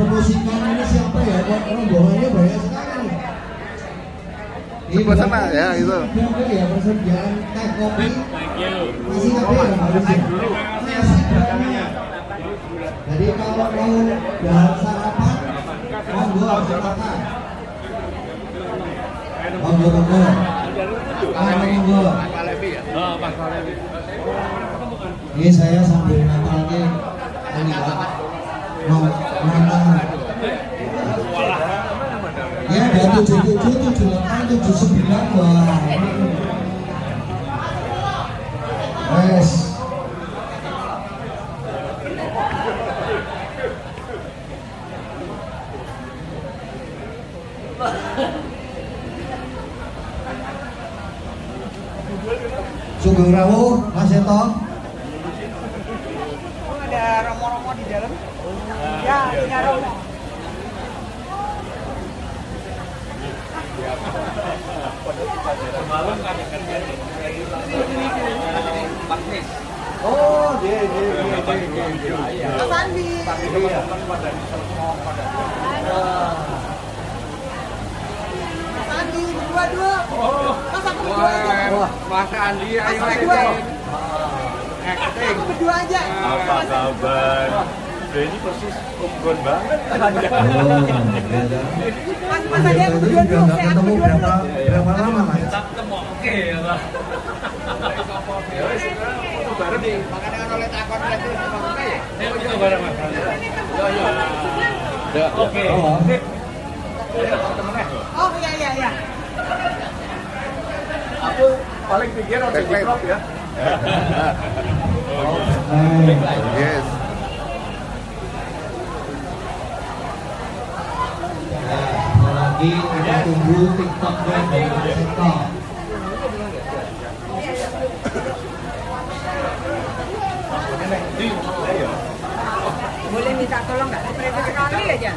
mempromosikan ini siapa ya? Kok rombongannya banyak sekali. Sebelah sana, ya, gitu. Berapa ya persediaan teh kopi? Masih ada ya harusnya? Masih banyak. Jadi kalau mau bahan sarapan, monggo silakan. Monggo monggo. Ah, monggo. Oh. Ini saya sambil nakalnya ini Pak. Mau nonton. Ya ada tujuh tujuh tujuh delapan tujuh sembilan wah. Wes. Sugeng Rawuh, Mas Seto. ada romo-romo di dalam ya punya romo Oh, dia dia dia dia. Mas Andi Mas Andi berdua dua Mas aku berdua aja Mas Andi, Mas ayo berdua acting. aku berdua aja Apa kabar? Dia ini Gon banget. Oh, ya. Mas Mas Andi aku berdua dulu saya aku ketemu berdua berapa dulu berapa lama mas? Ketemu oke ya, Pak. Bareng nih, makan dengan oleh takon oleh itu bangun ya. Bareng, Mas. Oke. Oh, oh iya iya iya Aku paling pikir crop ya. baik. Yes. Nah, lagi kita tunggu dari Mas Seto. boleh minta tolong nggak mereka sekali aja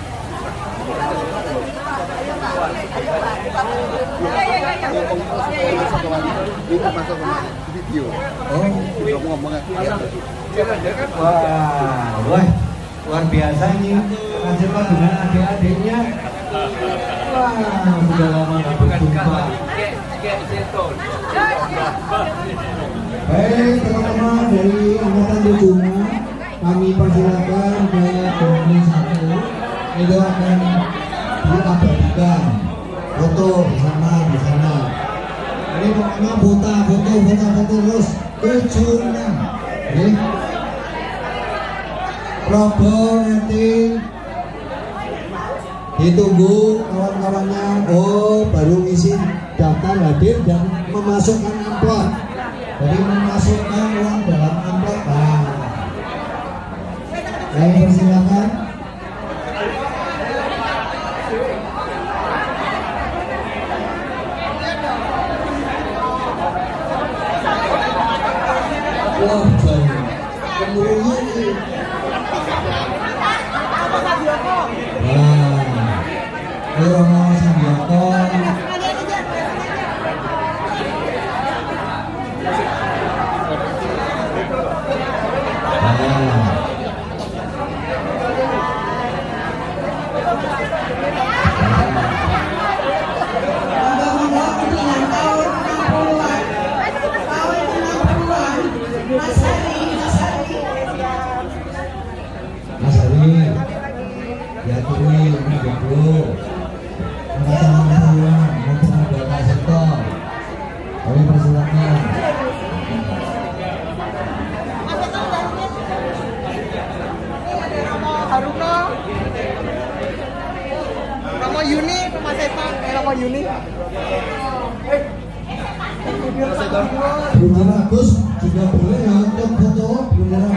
masuk video. Oh, wah, wah, luar biasa ini Mas Seto dengan adik-adiknya. Baik teman-teman dari Angkatan Dujuma kami persilakan ke komisi satu itu akan diabadikan foto bersama di sana. Ini pokoknya foto, foto, foto, foto terus tujuh. Ini Probo nanti ditunggu kawan-kawannya. Oh baru ngisi daftar hadir dan memasukkan amplop. Jadi memasukkan uang dalam amplop. Nah. saya persilakan wah jauh kemudian ini Wah, Romo Sandiato, Wah. Yuni. Agus juga boleh ya untuk foto enam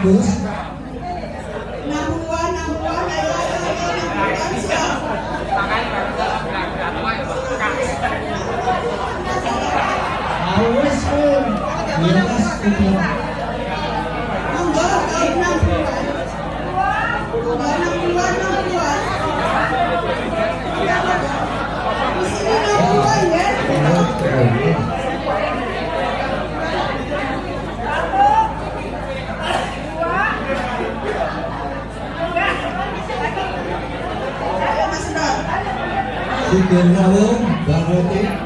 Chicken Mother, Dorothy.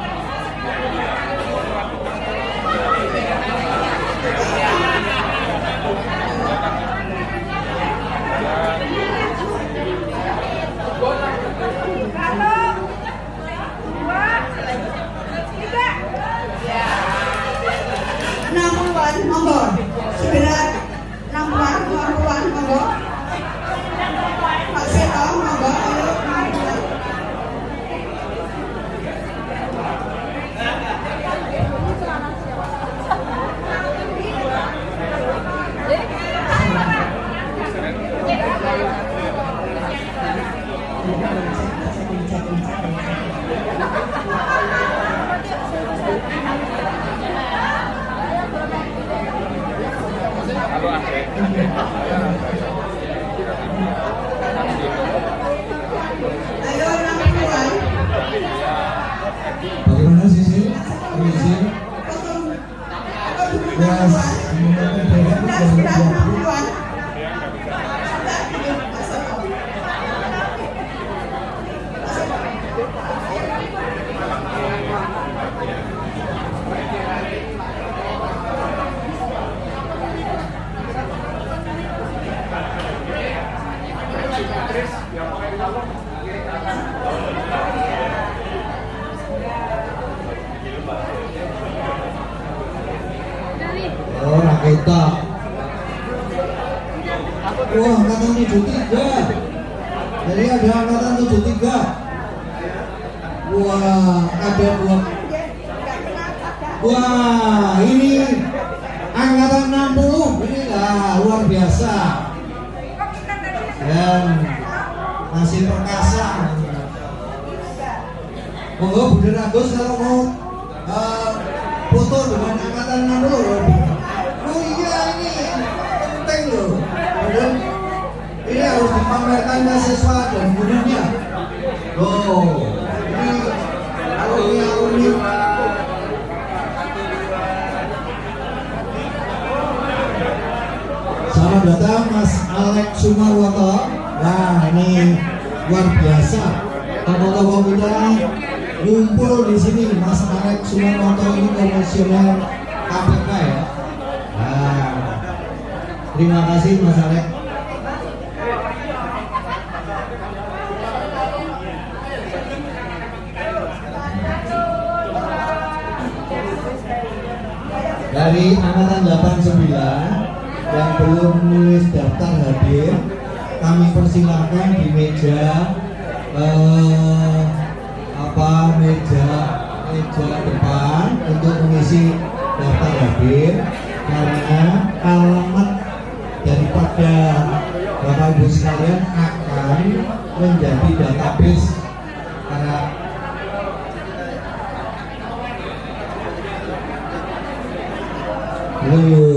Yes. Oh, Raketa. Wah, angkatan 73. Jadi ada angkatan 73. Wah, ada dua. Wah, ini angkatan 60. Ini luar biasa. Dan masih perkasa. Monggo Bunda Agus kalau mau eh, foto dengan angkatan 60. Dan ini harus dipamerkan ke siswa dan gurunya. Oh, ini alumni alumni Selamat datang Mas Alex Sumarwoto. Nah ini luar biasa. Tokoh-tokoh kita ngumpul di sini. Mas Alex Sumarwoto ini komisioner KPK ya. Nah, terima kasih Mas Alex. Dari angkatan 89 yang belum menulis daftar hadir, kami persilakan di meja eh, apa meja meja depan untuk mengisi daftar hadir karena alamat daripada Bapak Ibu sekalian akan menjadi database karena Loh,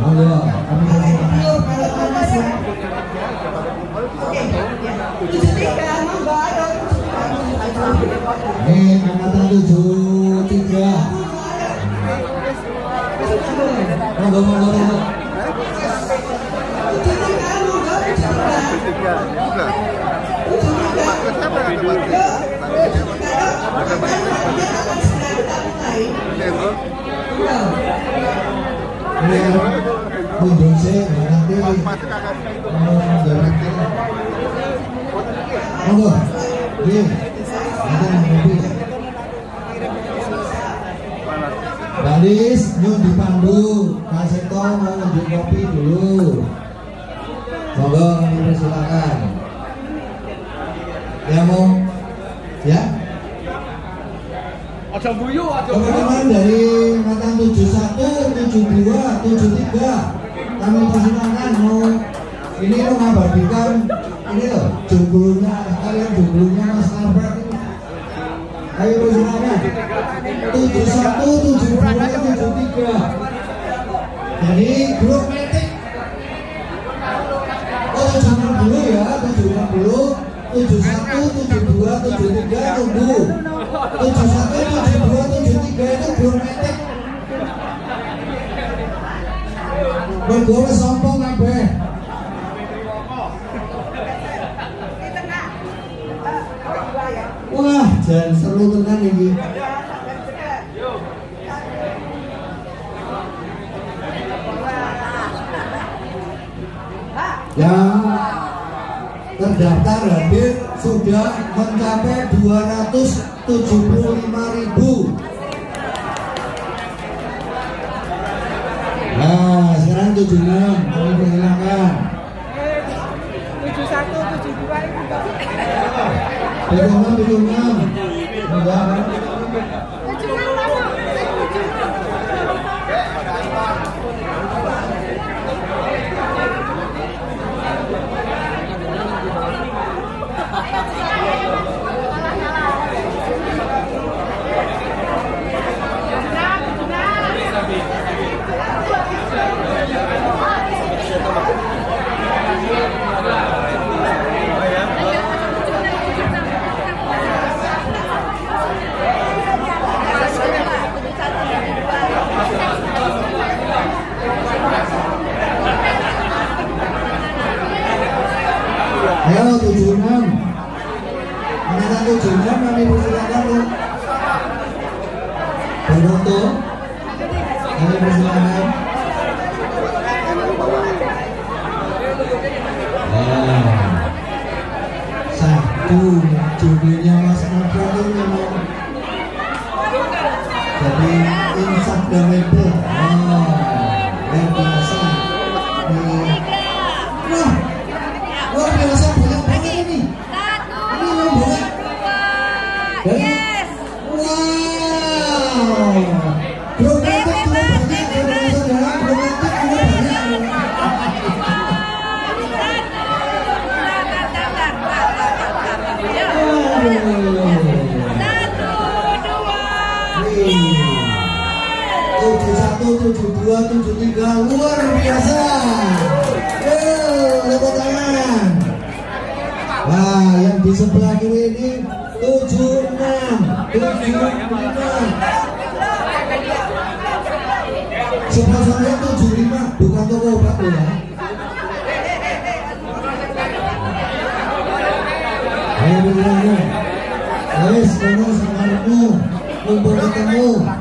monggo, ayo. ini angkatan tujuh tiga monggo monggo monggo Tujuh tiga, yang sih nanti jarak monggo Jim nanti ngopi Balis, nyun dipandu, mau nunjuk kopi dulu. Monggo, dipersilakan. Ya mau, ya. Ojo guyu, ojo Teman-teman dari angkatan 71, 72, 73 Kami persilakan mau Ini lo mengabadikan Ini loh, jomblonya Kalian jomblonya Mas Albert. Ayo persilakan 71, 72, 73 Jadi grup metik. Oh jangan dulu ya 70 71, 72, 73 tunggu. 71, 72, 73 itu grup Bergowo sombong kabeh. Wah, jangan seru tenan ini Ya. Yang terdaftar hadir sudah mencapai 275 ribu Sekarang 76, kami persilakan. 71, 72 itu Pak. 76, 76. Enggak. Ayo 76 Angkatan 76 kami persilakan ya Berfoto Kami persilakan Wah. Satu judulnya Mas ini memang Jadi Instagramable Oh yang di sebelah kiri ini tujuh enam tujuh Sponsornya tujuh lima, bukan toko obat ya. Ayo. Ayo sekarangmu, mumpung ketemu.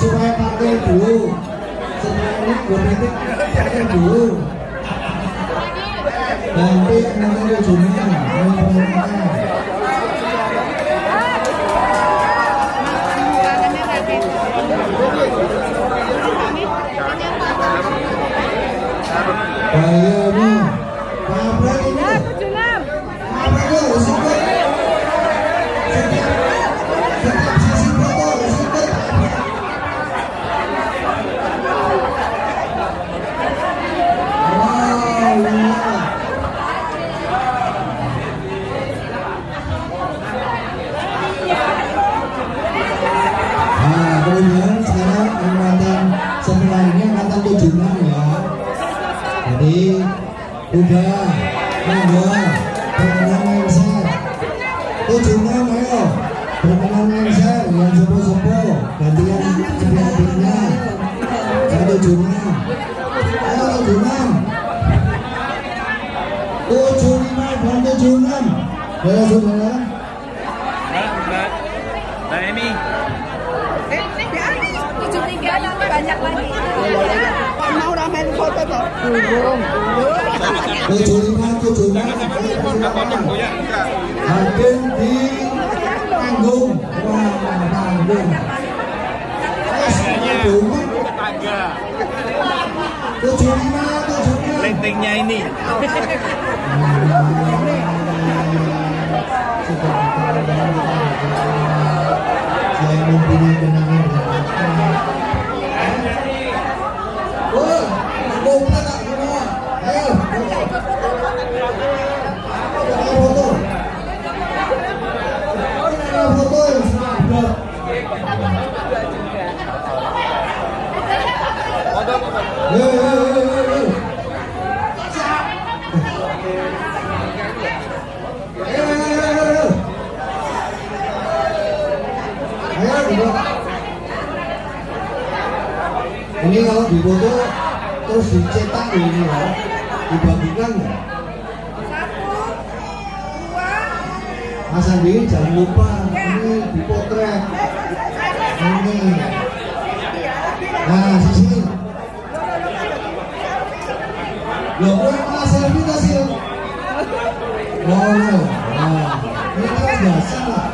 supaya partai dulu. Supaya ini politik partai dulu. Nanti nanti ujungnya mau pemerintah Bayani, Pak Ini kalau difoto terus dicetak ini ya, dibagikan ya. Mas Andi jangan lupa ini dipotret. Ini. Nah, sisi. Loh, kok malah selfie tak sih? Oh. Nah, ini kan biasa lah.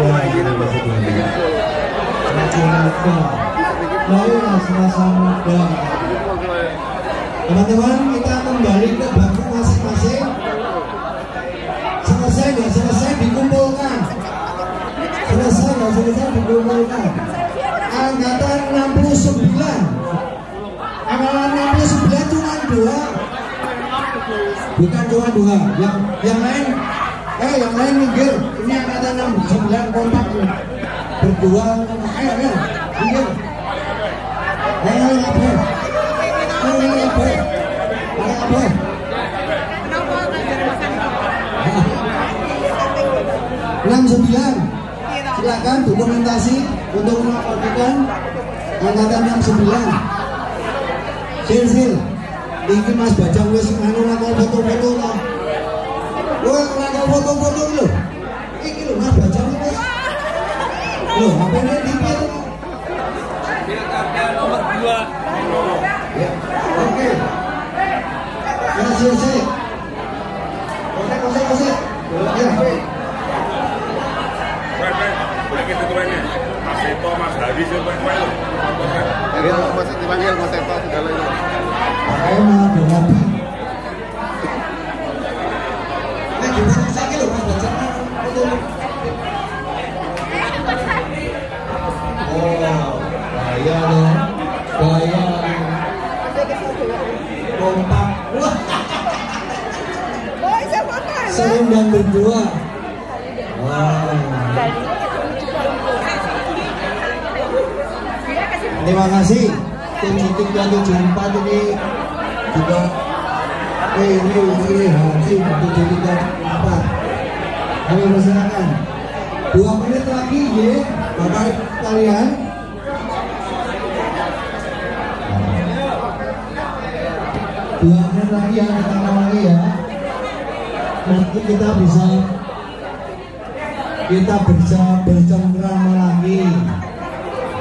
Sama-sama goyang. Sama-sama Marilah sama-sama goyang. Teman-teman, kita kembali ke bangku masing-masing. Selesai nggak selesai dikumpulkan. Selesai nggak selesai dikumpulkan. Angkatan 69. Angkatan 69 cuma dua. Bukan cuma dua. Yang yang lain, eh yang lain minggir. Ini angkatan 69 kompak. Berdua. Ayo, minggir. Ayo apa? Apa? Enam sembilan. Silakan dokumentasi untuk melaporkan angkatan enam sembilan. Sil sil. Iki Mas Bajang wis anu lakon foto-foto lah. Wah, lakon foto-foto lho. Loh, ini dipil? nomor dua. Ya, oke. Ya, selesai. Oke. Ya, kita tuanya. Mas Eto, Mas Hadi, siapa yang? Jadi masih dipanggil Mas segala itu. Kompak. Dan berdua. Wah. Terima kasih tim syuting dan 74 ini juga eh ini ini hati jadi empat. Kami persilakan dua menit lagi ya bapak kalian. Dua menit lagi ya kita lagi ya. Nanti kita bisa kita bisa bercengkrama lagi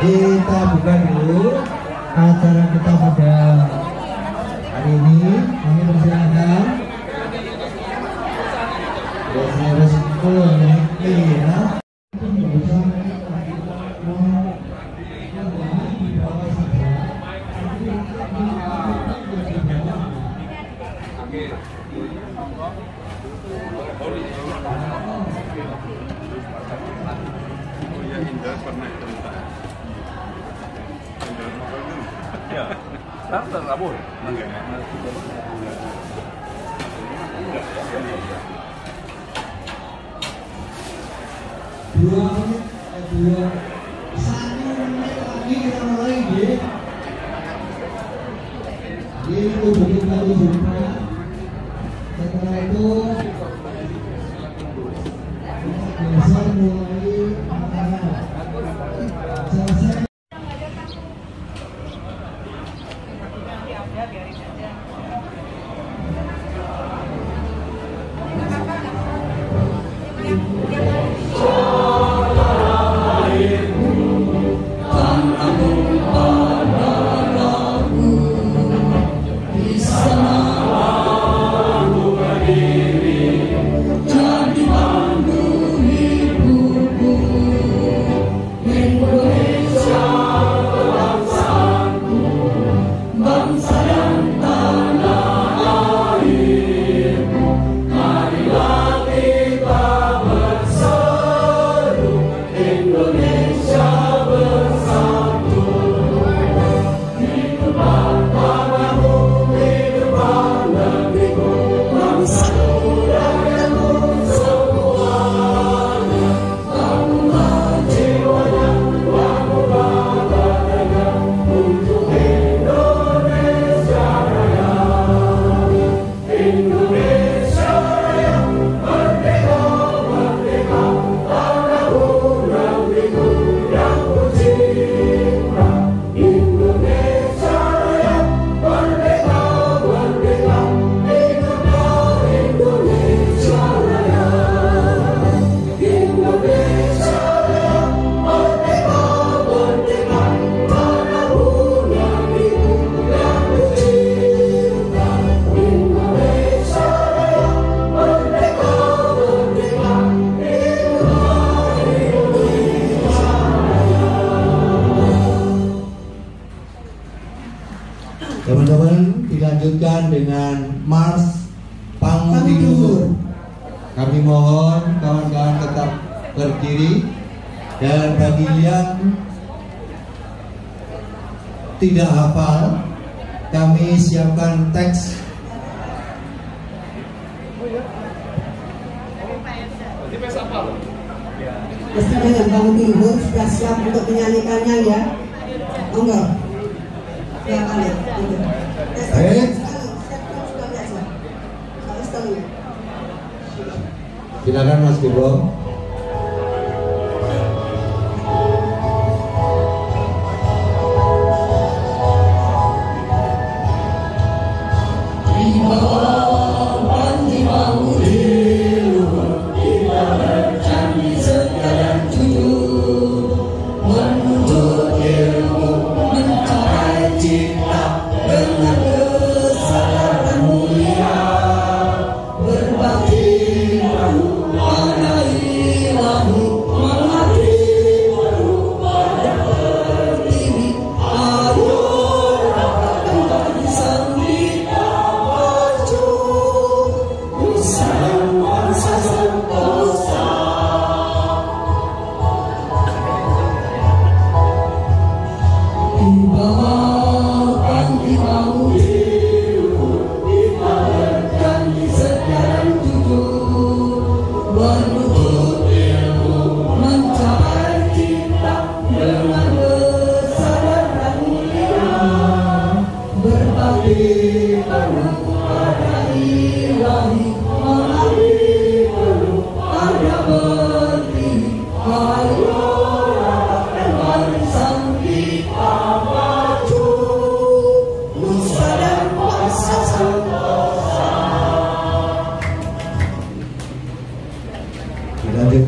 kita buka dulu acara kita pada biasa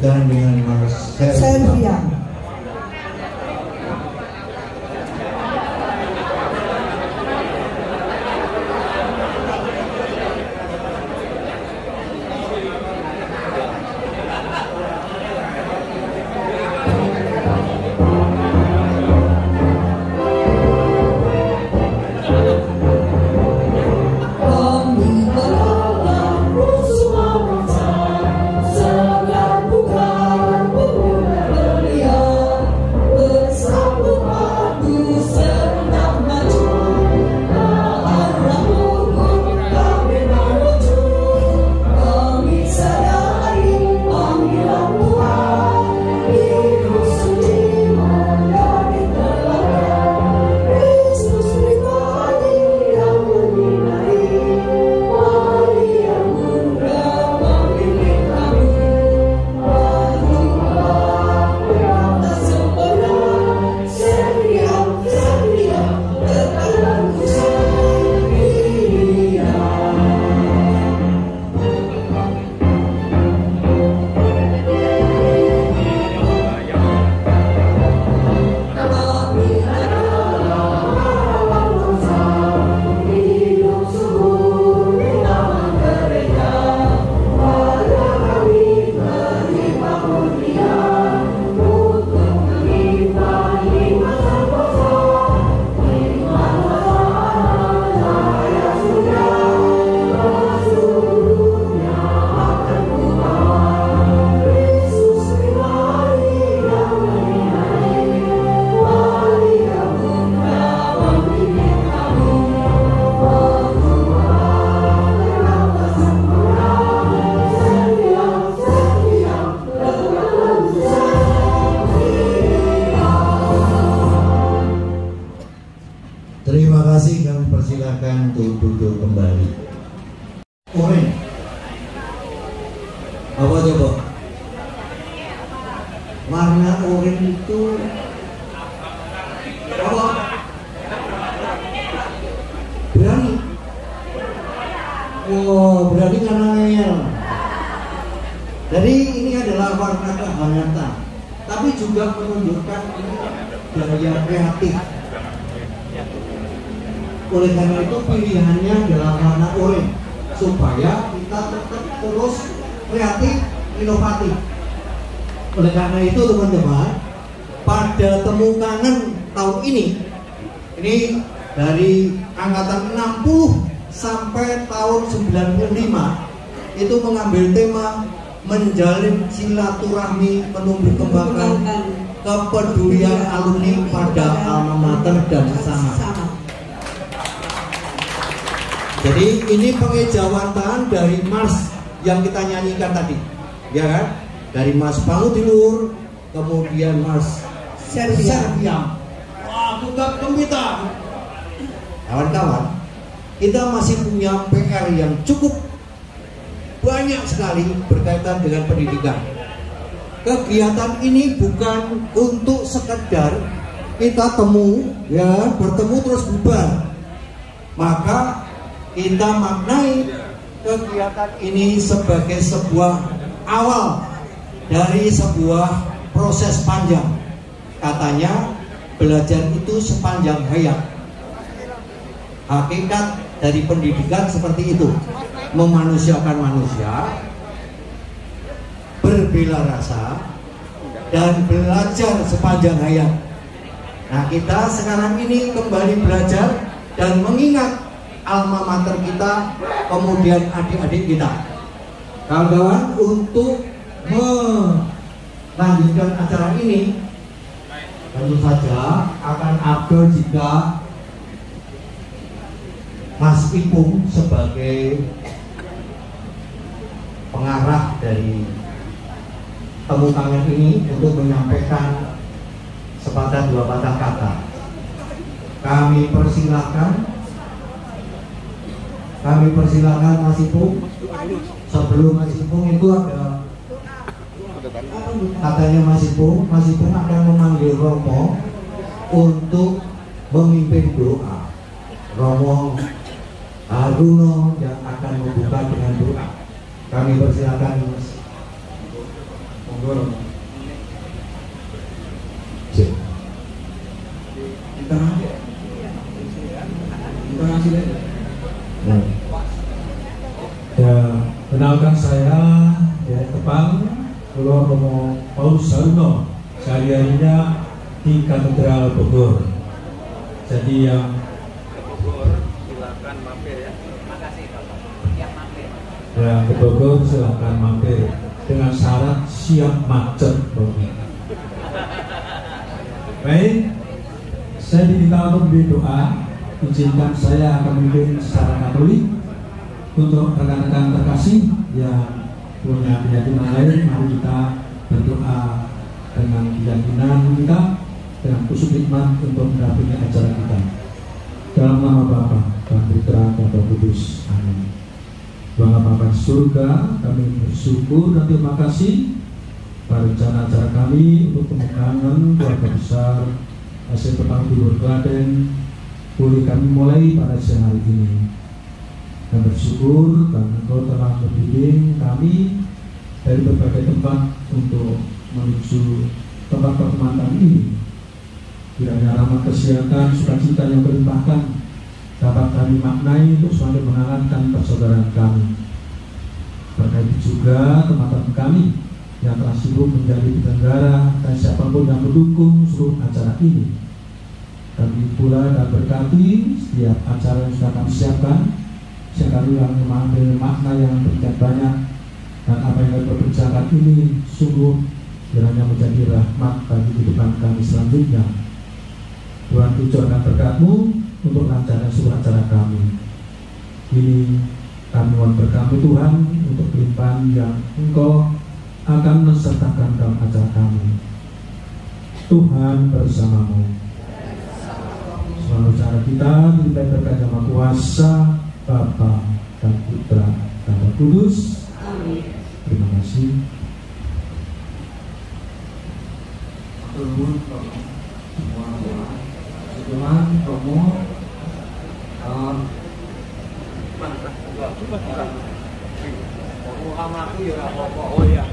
Dilanjutkan dengan Mas Servian. Nyanyikan tadi, ya kan? Dari Mas Paludilur, kemudian Mas Serviam. Serviam. Wah, buka gembita. kawan-kawan, kita masih punya PR yang cukup banyak sekali berkaitan dengan pendidikan. Kegiatan ini bukan untuk sekedar kita temu, ya bertemu terus bubar. Maka kita maknai kegiatan ini sebagai sebuah awal dari sebuah proses panjang. Katanya belajar itu sepanjang hayat. Hakikat dari pendidikan seperti itu, memanusiakan manusia, berbela rasa, dan belajar sepanjang hayat. Nah kita sekarang ini kembali belajar dan mengingat alma mater kita, kemudian adik-adik kita. Kawan-kawan untuk melanjutkan acara ini tentu saja akan abdul jika Mas Ipung sebagai pengarah dari temu tangan ini untuk menyampaikan sepatah dua patah kata. Kami persilahkan kami persilahkan Mas Ipung. Sebelum Mas Ipung itu ada katanya Mas Ipung Mas Ipung akan memanggil Romo untuk memimpin doa. Romo Haruno yang akan membuka dengan doa. Kami persilakan Mas. Monggo. Kita kita kasih Nah. Ya, kenalkan saya ya Kepang Pulau Romo Paulus Saruno sehari-harinya di Katedral Bogor. Jadi yang silakan mampir ya. yang ke Bogor silahkan mampir dengan syarat siap macet Bogor. Baik, saya diminta untuk memberi doa. Izinkan saya akan memimpin secara katolik untuk rekan-rekan terkasih yang punya keyakinan lain. Mari kita berdoa dengan keyakinan kita dengan kusuk hikmat untuk mendampingi acara kita. Dalam nama Bapa dan Putra dan Roh Kudus. Amin. Bapa Bapa di surga, kami bersyukur dan terima kasih rencana acara kami untuk pemegangan keluarga besar hasil petang timur Klaten boleh kami mulai pada siang hari ini. Dan bersyukur karena engkau telah membimbing kami dari berbagai tempat untuk menuju tempat pertemuan kami ini. Kiranya rahmat kesehatan sukacita yang berlimpahkan dapat kami maknai untuk semakin menghangatkan persaudaraan kami. Berkait juga teman-teman kami yang telah sibuk menjadi penyelenggara dan siapa pun yang mendukung seluruh acara ini. Kami pula dan berkati setiap acara yang sudah kami siapkan, sekali yang mengambil makna yang begitu banyak dan apa yang kami ini sungguh kiranya menjadi rahmat bagi kehidupan kami selanjutnya. Tuhan tujuan berkatmu untuk lancarnya seluruh acara kami. Ini kami mohon berkatmu Tuhan untuk kelimpahan yang Engkau akan mensertakan dalam acara kami. Tuhan bersamamu. Selalu cara kita dipimpin berkat yang Maha Kuasa, Bapa dan Putra dan Roh Kudus. Terima kasih. Tuhan, uh, Oh iya.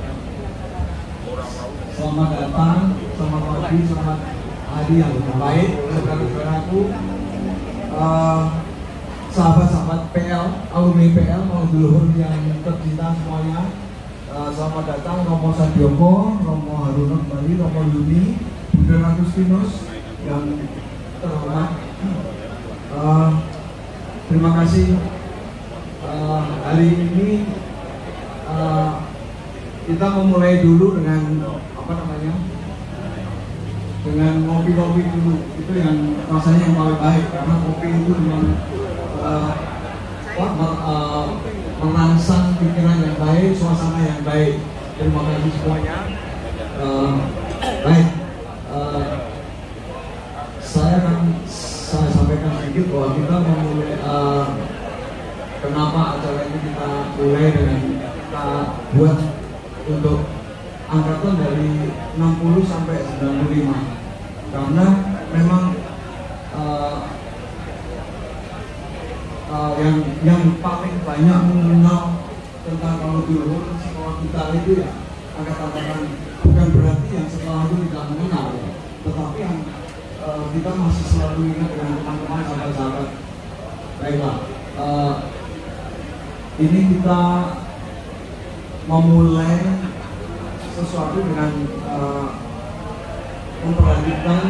Selamat datang, selamat pagi, selamat hari yang baik, saudara-saudaraku, Eh, sahabat-sahabat PL, alumni PL, mau dulur yang tercinta semuanya. Eh, selamat datang Romo Sadyoko, Romo Haruno kembali, Romo Yuni, Bunda Agustinus yang terhormat. Eh, terima kasih hari ini kita memulai dulu dengan apa namanya dengan ngopi-ngopi dulu. Itu yang rasanya yang paling baik karena kopi itu memang eh, apa, mer- eh, merangsang pikiran yang baik suasana yang baik. Terima kasih semuanya Eh, baik Eh, saya akan saya sampaikan sedikit bahwa kita kenapa acara ini kita mulai dengan kita buat untuk angkatan dari 60 sampai 95 karena memang uh, uh, yang yang paling banyak mengenal tentang kalau dulu sekolah kita itu ya angkatan-angkatan bukan berarti yang sekolah itu tidak mengenal ya. tetapi yang uh, kita masih selalu ingat dengan teman-teman sahabat-sahabat baiklah uh, ini kita memulai sesuatu dengan uh, memperhatikan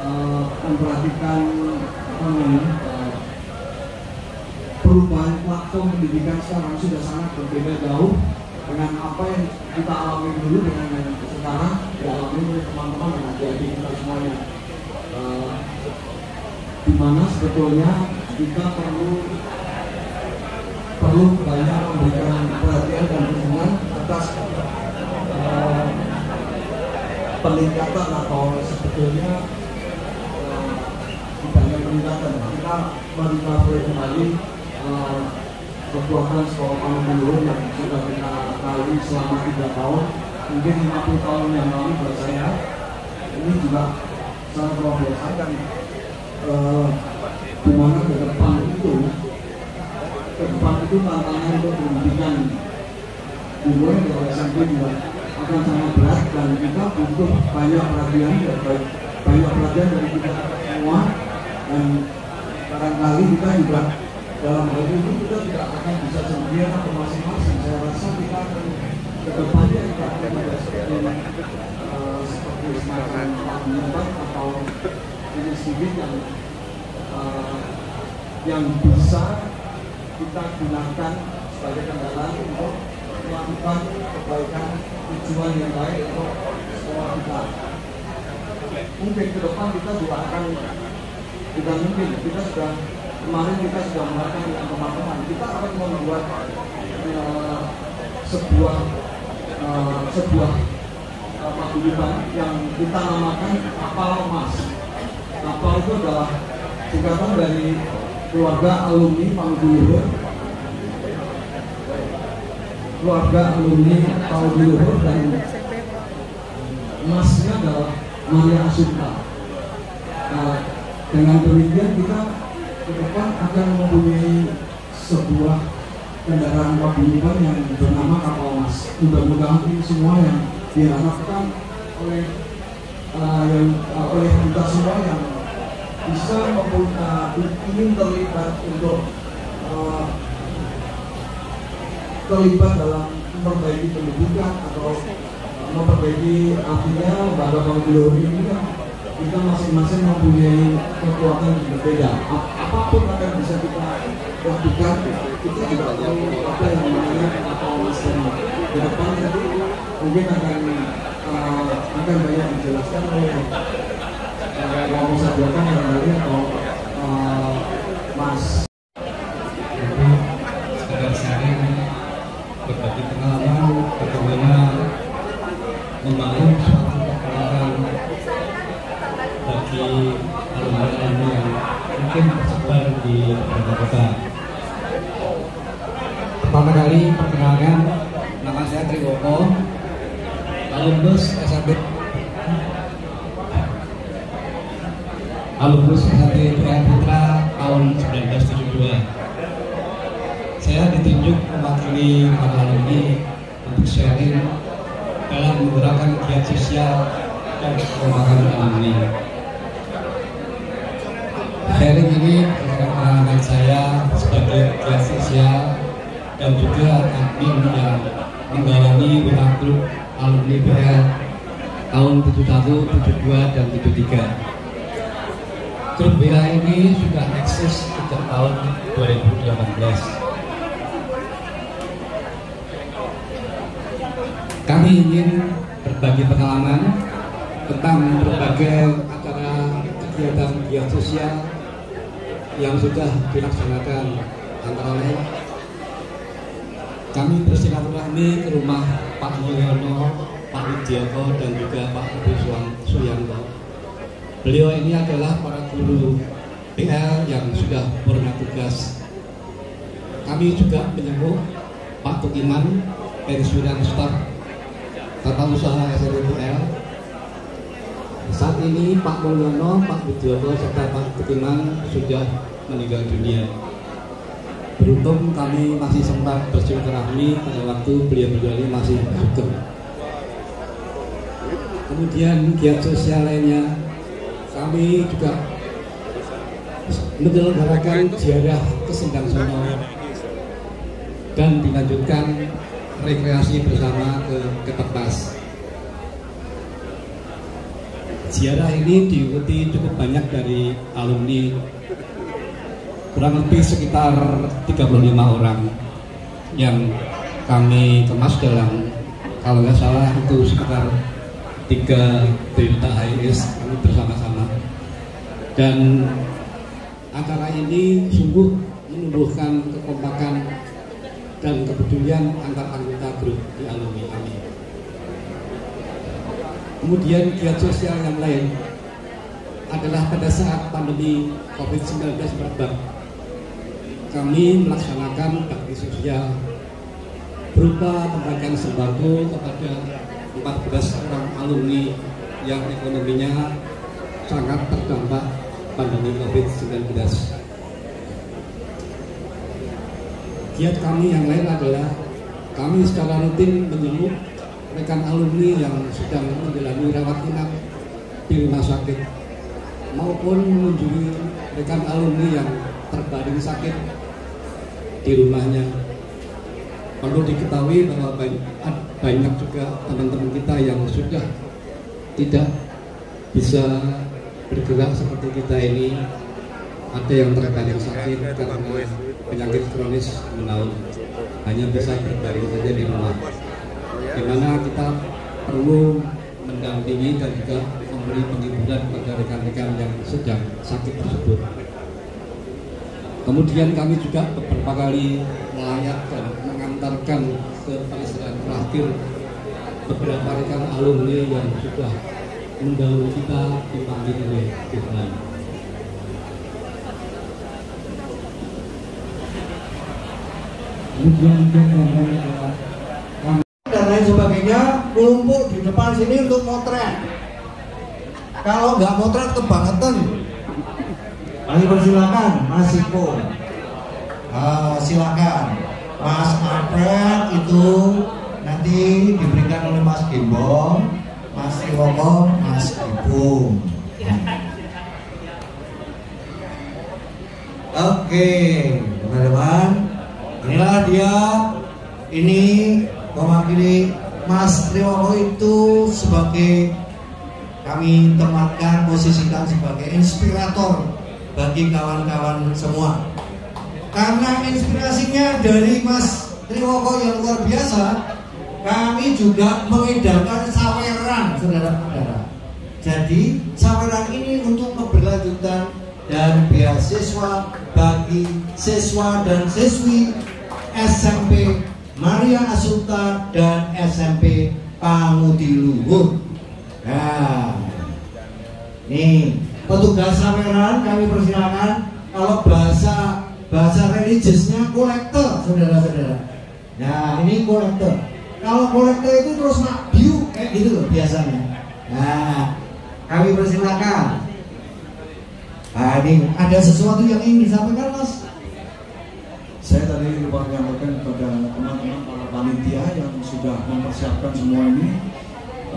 uh, memperhatikan apa namanya uh, perubahan platform pendidikan sekarang sudah sangat berbeda jauh dengan apa yang kita alami dulu dengan yang sekarang dialami oleh teman-teman dan adik-adik kita semuanya. Uh, di mana sebetulnya kita perlu perlu banyak memberikan perhatian dan dukungan atas peningkatan atau sebetulnya uh, tidak hanya peningkatan kita merecovery kembali kekuatan sekolah Palu yang sudah kita lalui selama tiga tahun. Mungkin 50 tahun yang lalu buat saya ini juga sangat luar biasa dan di mana ke depan itu ke depan itu tantangan untuk pendidikan dimulai dari SMP juga akan sangat berat dan kita butuh banyak perhatian dan banyak perhatian dari kita semua. Dan barangkali kita juga dalam hal ini kita tidak akan bisa sendirian atau masing-masing. Saya rasa kita akan ke depannya kita akan ada seperti uh, seperti semacam pengembang atau inisiatif yang uh, yang bisa kita gunakan sebagai kendaraan untuk melakukan kebaikan tujuan yang baik untuk sekolah kita. Mungkin ke depan kita juga akan kita mungkin kita sudah kemarin kita sudah melakukan dengan teman-teman kita akan membuat uh, sebuah uh, sebuah uh, yang kita namakan kapal emas. Kapal itu adalah singkatan dari keluarga alumni Panggung keluarga alumni Panggung Luhur dan emasnya adalah Maria Asunda. Nah, dengan demikian kita ke depan akan mempunyai sebuah kendaraan paguyuban yang bernama kapal emas. Mudah-mudahan ini semua yang diharapkan oleh uh, yang uh, oleh kita semua yang bisa mempunyai ingin terlibat untuk uh, terlibat dalam memperbaiki pendidikan atau uh, memperbaiki artinya lembaga pengadilan ini kan kita masing-masing mempunyai kekuatan yang berbeda. Apa pun akan bisa kita lakukan, kita juga tahu apa yang namanya atau master ke depan nanti mungkin akan uh, akan banyak dijelaskan oleh mau sadarkan yang lain atau uh, Mas. Jadi sekedar sharing berbagi pengalaman bagaimana membangun suatu kekuatan bagi alumni-alumni yang mungkin tersebar di beberapa kota. Pertama kali perkenalkan nama saya Triwoko, alumnus SMP alumnus SMP PN Putra tahun 1972. Saya ditunjuk mewakili para alumni untuk sharing dalam menggerakkan giat sosial dan pengembangan alumni. Sharing ini berdasarkan pengalaman saya sebagai giat sosial dan juga admin yang WA Group alumni BL tahun 71, 72, dan 73. Grup BA ini sudah eksis sejak tahun 2018. Kami ingin berbagi pengalaman tentang berbagai acara kegiatan giat sosial yang sudah dilaksanakan antara lain kami bersilaturahmi ke rumah Pak Mulyono, Widyako dan juga Pak Ibu Suyanto. Beliau ini adalah para guru PL yang sudah pernah tugas. Kami juga menyebut Pak Tukiman pensiunan staf tata usaha SNPL saat ini Pak Mulyono, Pak Budiono, serta Pak Tukiman sudah meninggal dunia. Beruntung kami masih sempat bersilaturahmi pada waktu beliau-beliau masih sugeng kemudian giat sosial lainnya. Kami juga menyelenggarakan ziarah ke Sendang Sono dan dilanjutkan rekreasi bersama ke Ketepas. Ziarah ini diikuti cukup banyak dari alumni. Kurang lebih sekitar 35 orang yang kami kemas dalam. Kalau nggak salah itu sekitar tiga berita HIS kami bersama-sama dan acara ini sungguh menumbuhkan kekompakan dan kepedulian antar anggota grup di alumni kami. Kemudian giat sosial yang lain adalah pada saat pandemi COVID-19 merebak, kami melaksanakan bakti sosial berupa pembagian sembako kepada 14 orang alumni yang ekonominya sangat terdampak pandemi COVID-19. Giat kami yang lain adalah kami secara rutin menjenguk rekan alumni yang sedang menjalani rawat inap di rumah sakit maupun mengunjungi rekan alumni yang terbaring sakit di rumahnya. Perlu diketahui bahwa juga teman-teman kita yang sudah tidak bisa bergerak seperti kita ini. Ada yang terbaring sakit karena penyakit kronis menaun hanya bisa berbaring saja di rumah. Di mana kita perlu mendampingi dan juga memberi penghiburan kepada rekan-rekan yang sedang sakit tersebut. Kemudian kami juga beberapa kali melayat dan mengantarkan ke peristirahatan terakhir beberapa rekan alumni yang sudah mendahului kita dipanggil oleh Tuhan. dan lain sebagainya kumpul di depan sini untuk motret. Kalau nggak motret kebangetan. Kami persilakan Mas Iko uh, silakan. Mas Alfred itu nanti diberikan oleh Mas Gimbong Mas Iwoko, Mas Ibu. Oke, teman-teman, inilah dia. Ini mewakili Mas Triwoko itu sebagai kami tempatkan posisikan sebagai inspirator bagi kawan-kawan semua. Karena inspirasinya dari Mas Triwoko yang luar biasa, kami juga mengedarkan saweran saudara-saudara. Jadi saweran ini untuk keberlanjutan dan beasiswa bagi siswa dan siswi SMP Maria Assumpta dan SMP Pamudi Luhur. Nah, nih petugas saweran kami persilakan kalau bahasa bahasa religiusnya kolektor saudara-saudara. Nah ini kolektor kalau kolektor itu terus nak view kayak gitu loh biasanya. Nah kami persilakan. Nah ini ada sesuatu yang ingin disampaikan mas? Saya tadi lupa menyampaikan kepada teman-teman para panitia yang sudah mempersiapkan semua ini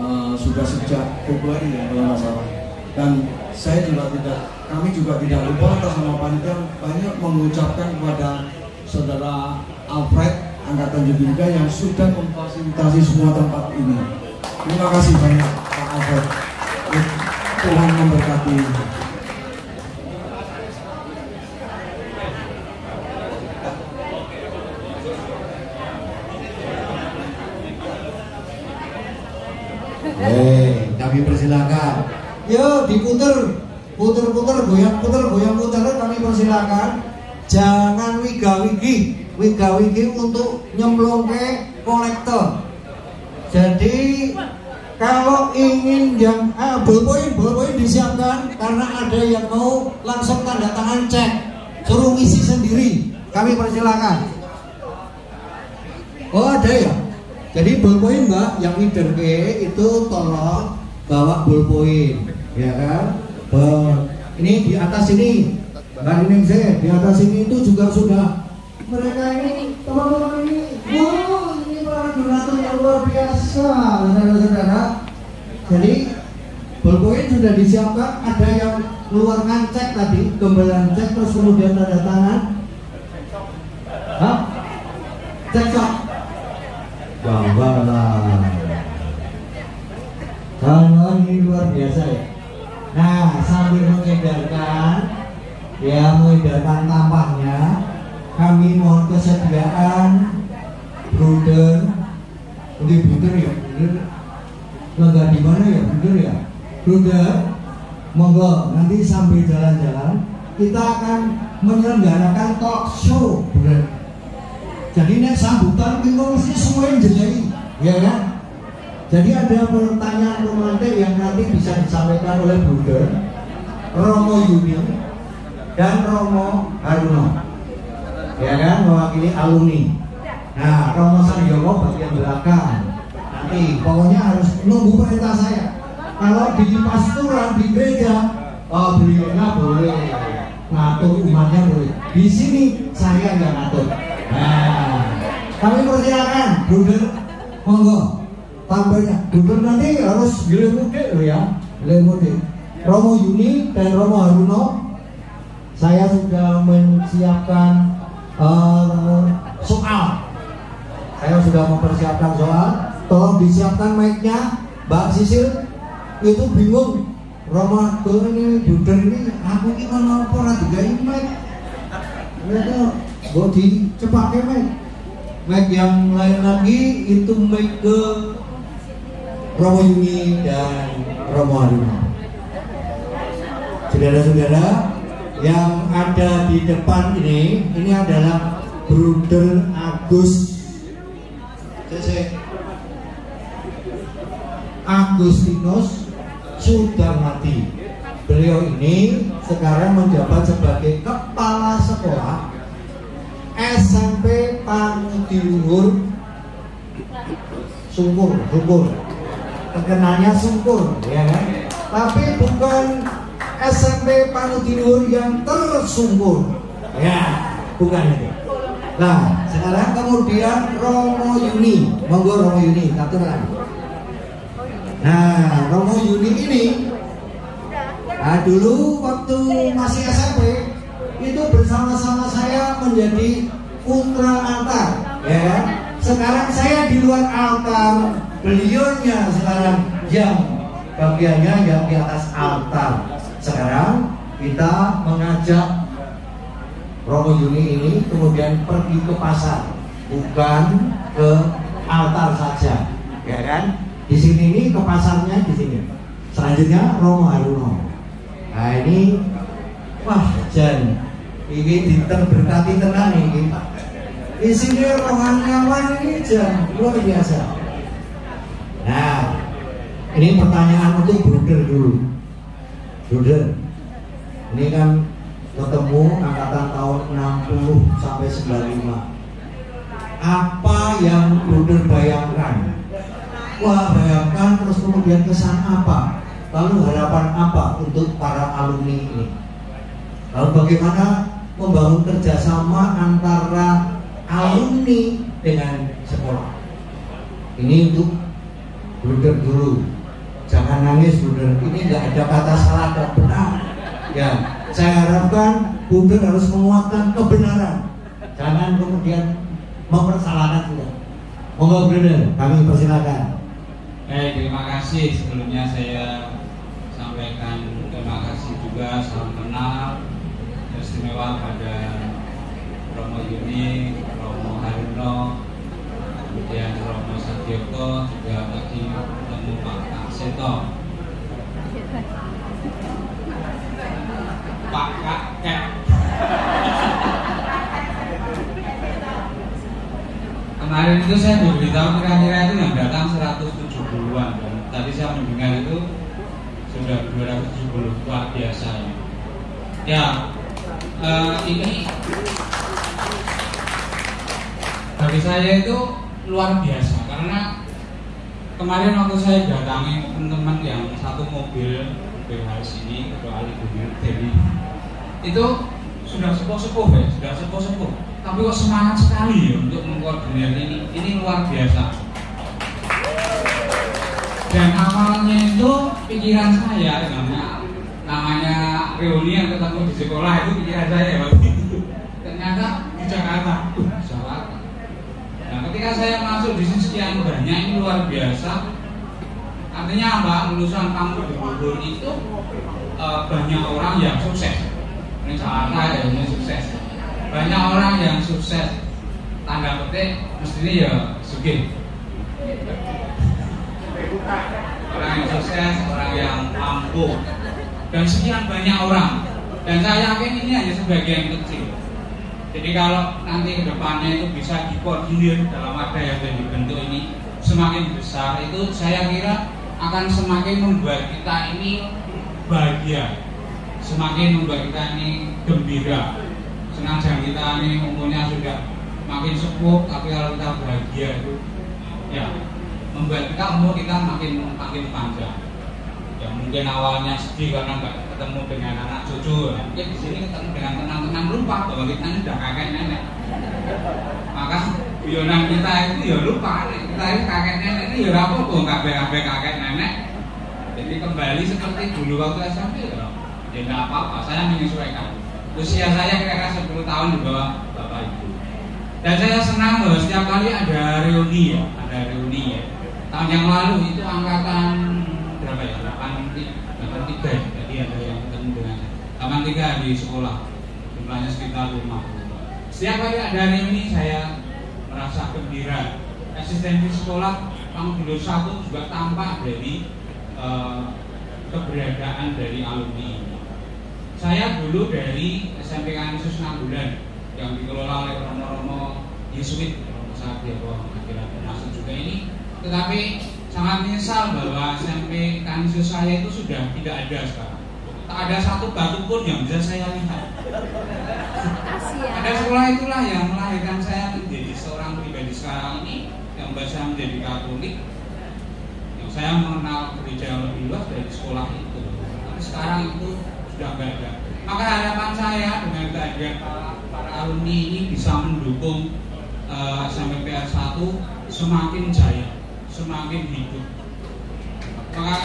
uh, sudah sejak Februari ya kalau nggak salah. Dan saya juga tidak kami juga tidak lupa atas nama panitia banyak mengucapkan kepada saudara Alfred angkatan juga yang sudah memfasilitasi semua tempat ini. Terima kasih banyak Pak Alfred. Tuhan memberkati. Kami persilakan. Yo, diputer, puter-puter, goyang-puter, goyang-puter, kami persilakan. Jangan wiga-wigi, wiga-wigi untuk nyemplungke kolektor. Jadi kalau ingin yang ah, bolpoin, bolpoin disiapkan karena ada yang mau langsung tanda tangan cek, suruh isi sendiri. Kami persilakan. Oh ada ya. Jadi ballpoint mbak yang leader ke itu tolong bawa ballpoint, ya kan? Be- ini di atas ini, mbak Z, di atas ini itu juga sudah mereka ini teman-teman ini, ini luar. Jadi ballpoint sudah disiapkan, ada yang keluarkan cek tadi, kembalian cek terus kemudian tanda tangan. Hah? Cek sok. Banggalah. Kalau ini luar biasa ya. Nah, sambil mengedarkan, ya mengedarkan tampaknya, kami mohon kesediaan bruder, ini bruder ya, bruder, lembaga di mana ya, bruder ya, bruder, monggo nanti sambil jalan-jalan kita akan menyelenggarakan talk show, bruder. Jadi nek sambutan kita mesti semua yang jelai, ya kan? Jadi ada pertanyaan romantik yang nanti bisa disampaikan oleh Bruder Romo Yudi dan Romo Haruno, ya kan? Mewakili alumni. Nah, Romo Saryono bagian belakang. Nanti pokoknya harus nunggu perintah saya. Kalau di pastoran di gereja, oh beliaunya boleh ngatur umatnya boleh. Di sini saya nggak ngatur. Nah, kami persilakan, Bruder, monggo tambahnya. Bruder nanti harus gile loh ya, gile mude. Romo Yuni dan Romo Haruno, saya sudah menyiapkan eh, soal. Saya sudah mempersiapkan soal. Tolong disiapkan mic-nya, Mbak Sisil. Itu bingung. Romo ini, Bruder ini, aku ini mana apa ora digawe mic. Mereka gue dicepatnya mic. Mic yang lain lagi itu mic ke Romo Yuni dan Romo Haruna. Saudara-saudara yang ada di depan ini, ini adalah Bruder Agus. Agustinus sudah mati. Beliau ini sekarang menjabat sebagai kepala sekolah SMP Panutiluhur Sungkur, Sungkur. Terkenalnya Sungkur, ya kan? Tapi bukan SMP Panutiluhur yang tersungkur. Ya, bukan itu. Nah, sekarang kemudian Romo Yuni, monggo Romo Yuni, katakan. Nah, Romo Yuni ini Nah, dulu waktu masih SMP itu bersama-sama saya menjadi putra altar, ya kan? Sekarang saya di luar altar, beliaunya sekarang yang bagiannya yang di atas altar. Sekarang kita mengajak Romo Yuni ini kemudian pergi ke pasar, bukan ke altar saja, ya kan? Di sini ini ke pasarnya di sini. Selanjutnya Romo Haruno. Nah ini wah Jan ini dinten berkati tenang ini. Isinya rohaniawan ini Jan luar biasa. Nah ini pertanyaan untuk Bruder dulu. Bruder, ini kan ketemu angkatan tahun 60 sampai 95. Apa yang Bruder bayangkan? Wah bayangkan terus kemudian kesan apa? Lalu harapan apa untuk para alumni ini? Lalu bagaimana membangun kerjasama antara alumni dengan sekolah? Ini untuk Bruder dulu. Jangan nangis Bruder. Ini nggak ada kata salah dan benar. Ya, saya harapkan Bruder harus menguatkan kebenaran. Jangan kemudian mempersalahkan juga. Monggo Bruder, kami persilakan. Baik, terima kasih. Sebelumnya saya sampaikan terima kasih juga salam kenal istimewa pada Romo Yuni, Romo Haruno, kemudian Romo Satyoko juga lagi ketemu Pak Seto, Pak Kakek. Kemarin itu saya diberitahu kira-kira itu yang datang 170-an dan tadi saya mendengar itu sudah 270 luar biasa ya. Eh, ini bagi saya itu luar biasa karena kemarin waktu saya datangi teman-teman yang satu mobil harus ini ketua Ali Dewi itu sudah sepuh-sepuh ya sudah sepuh-sepuh. Tapi kok semangat sekali ya untuk mengkoordinir ini. Ini luar biasa. Dan awalnya itu pikiran saya namanya namanya reuni yang ketemu di sekolah itu pikiran saya itu ternyata di Jakarta ketika saya masuk di sini sekian banyak ini luar biasa. Artinya apa lulusan kampus di Bogor itu uh, banyak orang yang sukses. Ini Jakarta ya ini sukses. Banyak orang yang sukses. Tanda petik mestinya ya sugih orang yang sukses orang yang mampu. Dan sekian banyak orang. Dan saya yakin ini hanya sebagian kecil jadi kalau nanti ke depannya itu bisa dikoordinir dalam ada yang dibentuk ini semakin besar itu saya kira akan semakin membuat kita ini bahagia semakin membuat kita ini gembira. Senajan kita ini umurnya sudah makin sepuh tapi kalau kita bahagia itu ya membuat kita umur kita makin makin panjang. Ya mungkin awalnya sedih karena nggak ketemu dengan anak cucu. Mungkin di sini ketemu dengan tenang-tenang lupa bahwa kita ini udah kakek nenek. Maka guyonan kita itu ya lupa kita ini kakek nenek ini ya apa kok nggak kakek nenek. Jadi kembali seperti dulu waktu SMP ya ya nggak apa-apa saya menyesuaikan. Usia saya kira-kira 10 tahun di bawah bapak ibu. Dan saya senang bahwa setiap kali ada reuni ya ada reuni ya. Tahun yang lalu itu angkatan berapa ya? 83 ya jadi ada yang ketemu dengan 83 di sekolah. Jumlahnya sekitar 50 setiap kali ada reuni saya merasa gembira. Asistensi sekolah kamu dulu satu juga tampak dari uh, keberadaan dari alumni ini. Saya dulu dari SMP Kanisus 6 bulan yang dikelola oleh Romo-Romo Yesuit Romo Sabiowo akhirnya termasuk juga ini. Tetapi sangat menyesal bahwa SMP Kanisus saya itu sudah tidak ada sekarang tak ada satu batu pun yang bisa saya lihat ada sekolah itulah yang melahirkan saya menjadi seorang pribadi sekarang ini yang membuat saya menjadi katolik yang saya mengenal gereja yang lebih luas dari sekolah itu tapi sekarang itu sudah nggak ada. Maka harapan saya dengan kehadiran para, para alumni ini bisa mendukung uh, sampai PR1 semakin jaya, semakin hidup. Maka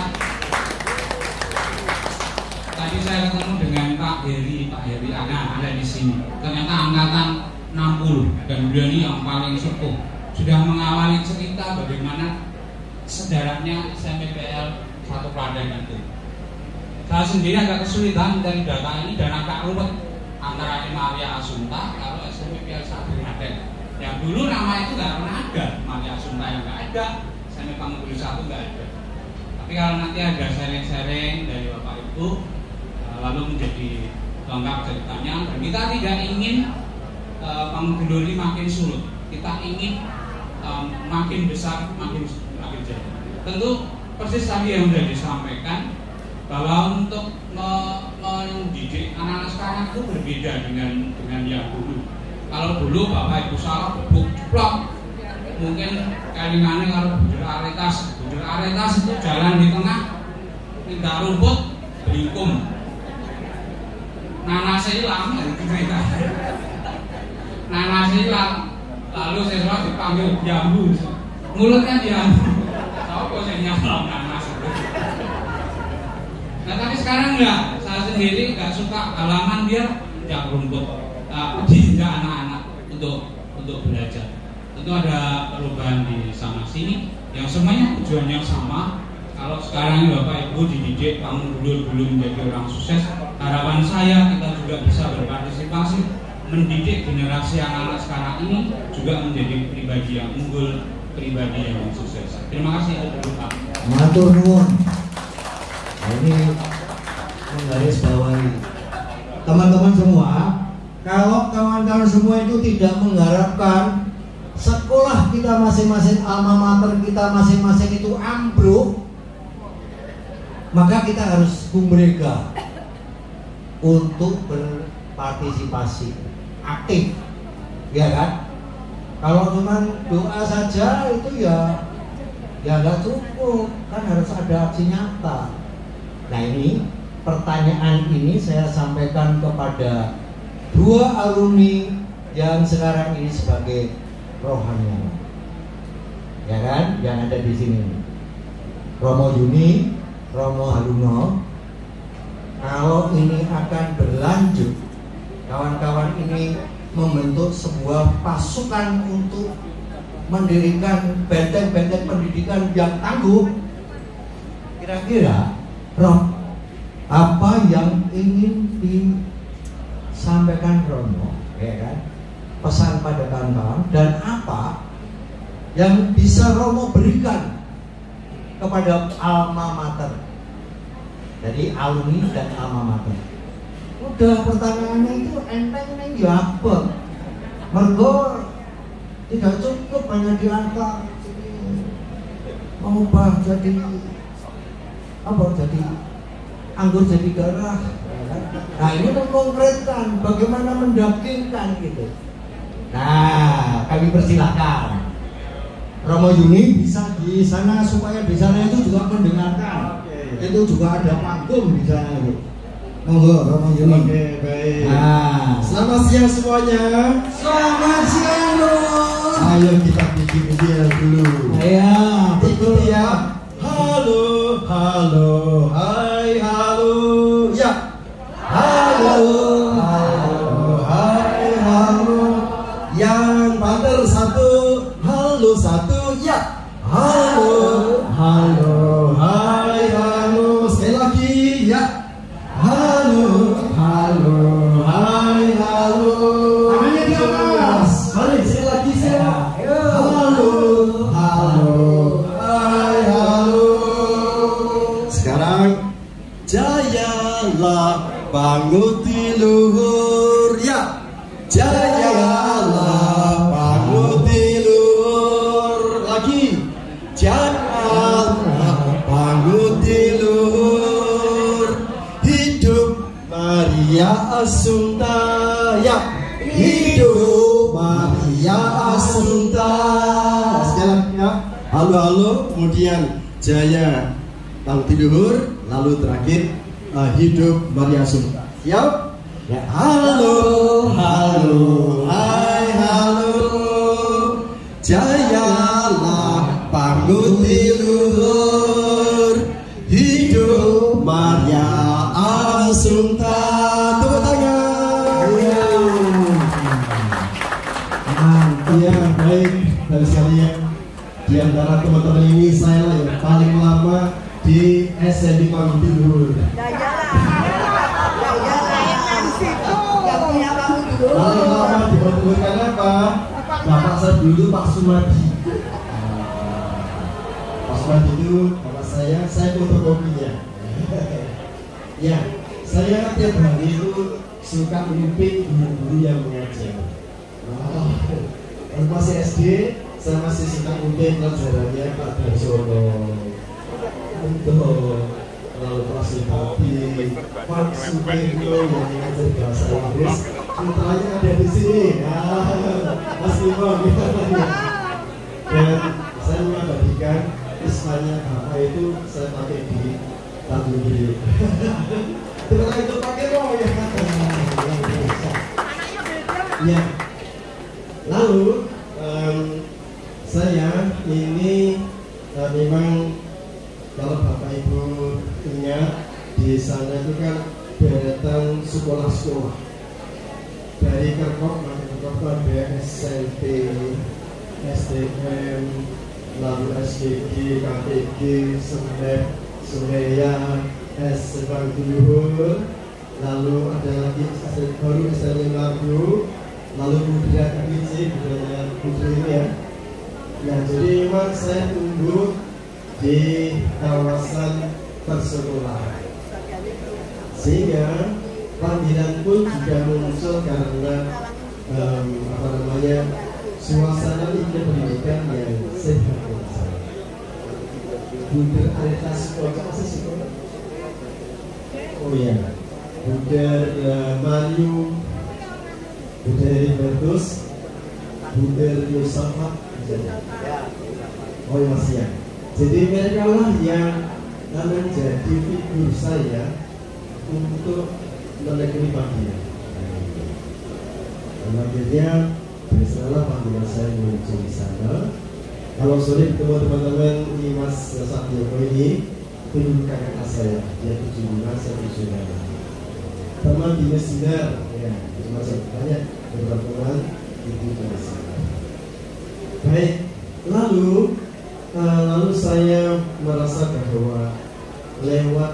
tadi saya ketemu dengan Pak Heri, Pak Heri Ana ada di sini. Ternyata angkatan 60 dan beliau ini yang paling sepuh sudah mengawali cerita bagaimana sedaratnya SMPPL satu Kladen itu saya sendiri agak kesulitan dari data ini dan agak rumit antara Maria Asunta kalau SMP satu Klaten. Yang dulu nama itu nggak pernah ada, Maria Asunta yang nggak ada, SMP Panggul satu nggak ada. Tapi kalau nanti ada sharing-sharing dari Bapak Ibu, lalu menjadi lengkap ceritanya. Dan kita tidak ingin uh, Panggul ini makin sulit, kita ingin um, makin besar, makin makin jauh. Tentu persis tadi yang sudah disampaikan bahwa untuk mendidik anak-anak sekarang itu berbeda dengan dengan yang dulu. Kalau dulu bapak ibu salah buk jeblok, mungkin kalimannya kalau budur aretas, budur aretas itu jalan di tengah, tidak rumput, belingkum. Nana hilang, itu cerita. Nana hilang, lalu sesuatu dipanggil jambu, mulutnya jambu. Tahu kok saya nyalon nanas. Nah tapi sekarang enggak, saya sendiri enggak suka halaman biar tidak rumput, uh, anak-anak untuk untuk belajar. Tentu ada perubahan di sana sini yang semuanya tujuannya sama. Kalau sekarang Bapak Ibu dididik kamu dulu dulu menjadi orang sukses, harapan saya kita juga bisa berpartisipasi mendidik generasi anak-anak sekarang ini juga menjadi pribadi yang unggul, pribadi yang sukses. Terima kasih Pak. Matur nuwun. Nah, ini menggaris bawahi teman-teman semua kalau kawan-kawan semua itu tidak mengharapkan sekolah kita masing-masing alma mater kita masing-masing itu ambruk maka kita harus kumbrega untuk berpartisipasi aktif. Ya kan? Kalau cuma doa saja itu ya ya nggak cukup, kan harus ada aksi nyata. Nah ini pertanyaan ini saya sampaikan kepada dua alumni yang sekarang ini sebagai rohaniawan, ya kan, yang ada di sini. Romo Yuni, Romo Haruno, kalau ini akan berlanjut, kawan-kawan ini membentuk sebuah pasukan untuk mendirikan benteng-benteng pendidikan yang tangguh. Kira-kira, Roh, apa yang ingin disampaikan Romo, ya kan? Pesan pada kawan-kawan dan apa yang bisa Romo berikan kepada alma mater. Jadi alumni dan alma mater. Udah pertanyaannya itu enteng neng ya apa? Mergo tidak cukup hanya diangkat mengubah jadi apa jadi anggur jadi darah. Nah ini mengkonkretkan bagaimana mendagingkan gitu. Nah kami persilahkan. Romo Yuni bisa di sana supaya di sana itu juga mendengarkan itu juga ada panggung di sana itu Monggo Romo Yuni. Oke, baik. Nah, Selamat siang semuanya. selamat siang Lur. Ayo kita bikin dia dulu. Ya, Betul ya. Halo, halo, hai, halo, ya. Halo, halo, hai, halo. Yang satu, halo satu, ya. Halo, bangun di luhur ya. Jayalah bangun di luhur lagi. Jayalah bangun di luhur. Hidup Maria Assunta ya. Hidup Maria Assunta. Sekali lagi ya. Halo halo, kemudian Jaya Bang Tidur, lalu terakhir uh, hidup Maria Assunta. Siap? Ya. Halo, halo, hai halo. Jayalah bangun luhur Hidup Maria Assunta Tepuk tangan. Iya. Baik. Dari sekalian Di antara teman-teman ini saya yang paling lama di SMB Bangun Tidur Paling lama di Bangun Tidur karena apa? Bapak saya dulu Pak Sumadi Pak Sumadi itu bapak saya, saya fotokopinya Ya, saya tiap hari itu suka memimpin guru-guru yang mengajar Wah, masih SD, saya masih suka memimpin pelajarannya Pak Darsono Untuk lalu Prasidati, Pak Supendo yang mengajar bahasa Inggris putranya ada di sini. Ah, Mas Imam dan saya mengabadikan ismanya bapak itu saya pakai di diri terus itu pakai roh ya. Ya. Lalu em, saya ini eh, memang kalau bapak ibu ingat di sana itu kan deretan sekolah-sekolah dari SMP, SDM, lalu SDG, KPG, SMEP, Sumeya, S lalu ada lagi baru lalu budaya KPC, budaya ini ya. Nah, jadi memang saya tumbuh di kawasan persekolahan. Sehingga panggilan pun juga muncul karena em, apa namanya suasana iklim pendidikan yang sehat. Buder Areta Sukoco masih Sukoco? Oh iya, Buder uh, Mayu, Buder Heribertus, Bunda Yusafat misalnya. Oh ya masih ya. Jadi mereka lah yang menjadi figur saya untuk menekuni panggilan. Dan akhirnya bersalah panggilan saya menuju di sana. Kalau sore ketemu teman-teman ini Mas Satyo ini, dulu kakak saya, dia tujuh bulan, saya tujuh bulan. Teman di Sinar, ya, macam banyak beberapa teman itu di Sinar. Baik, lalu uh, lalu saya merasa bahwa lewat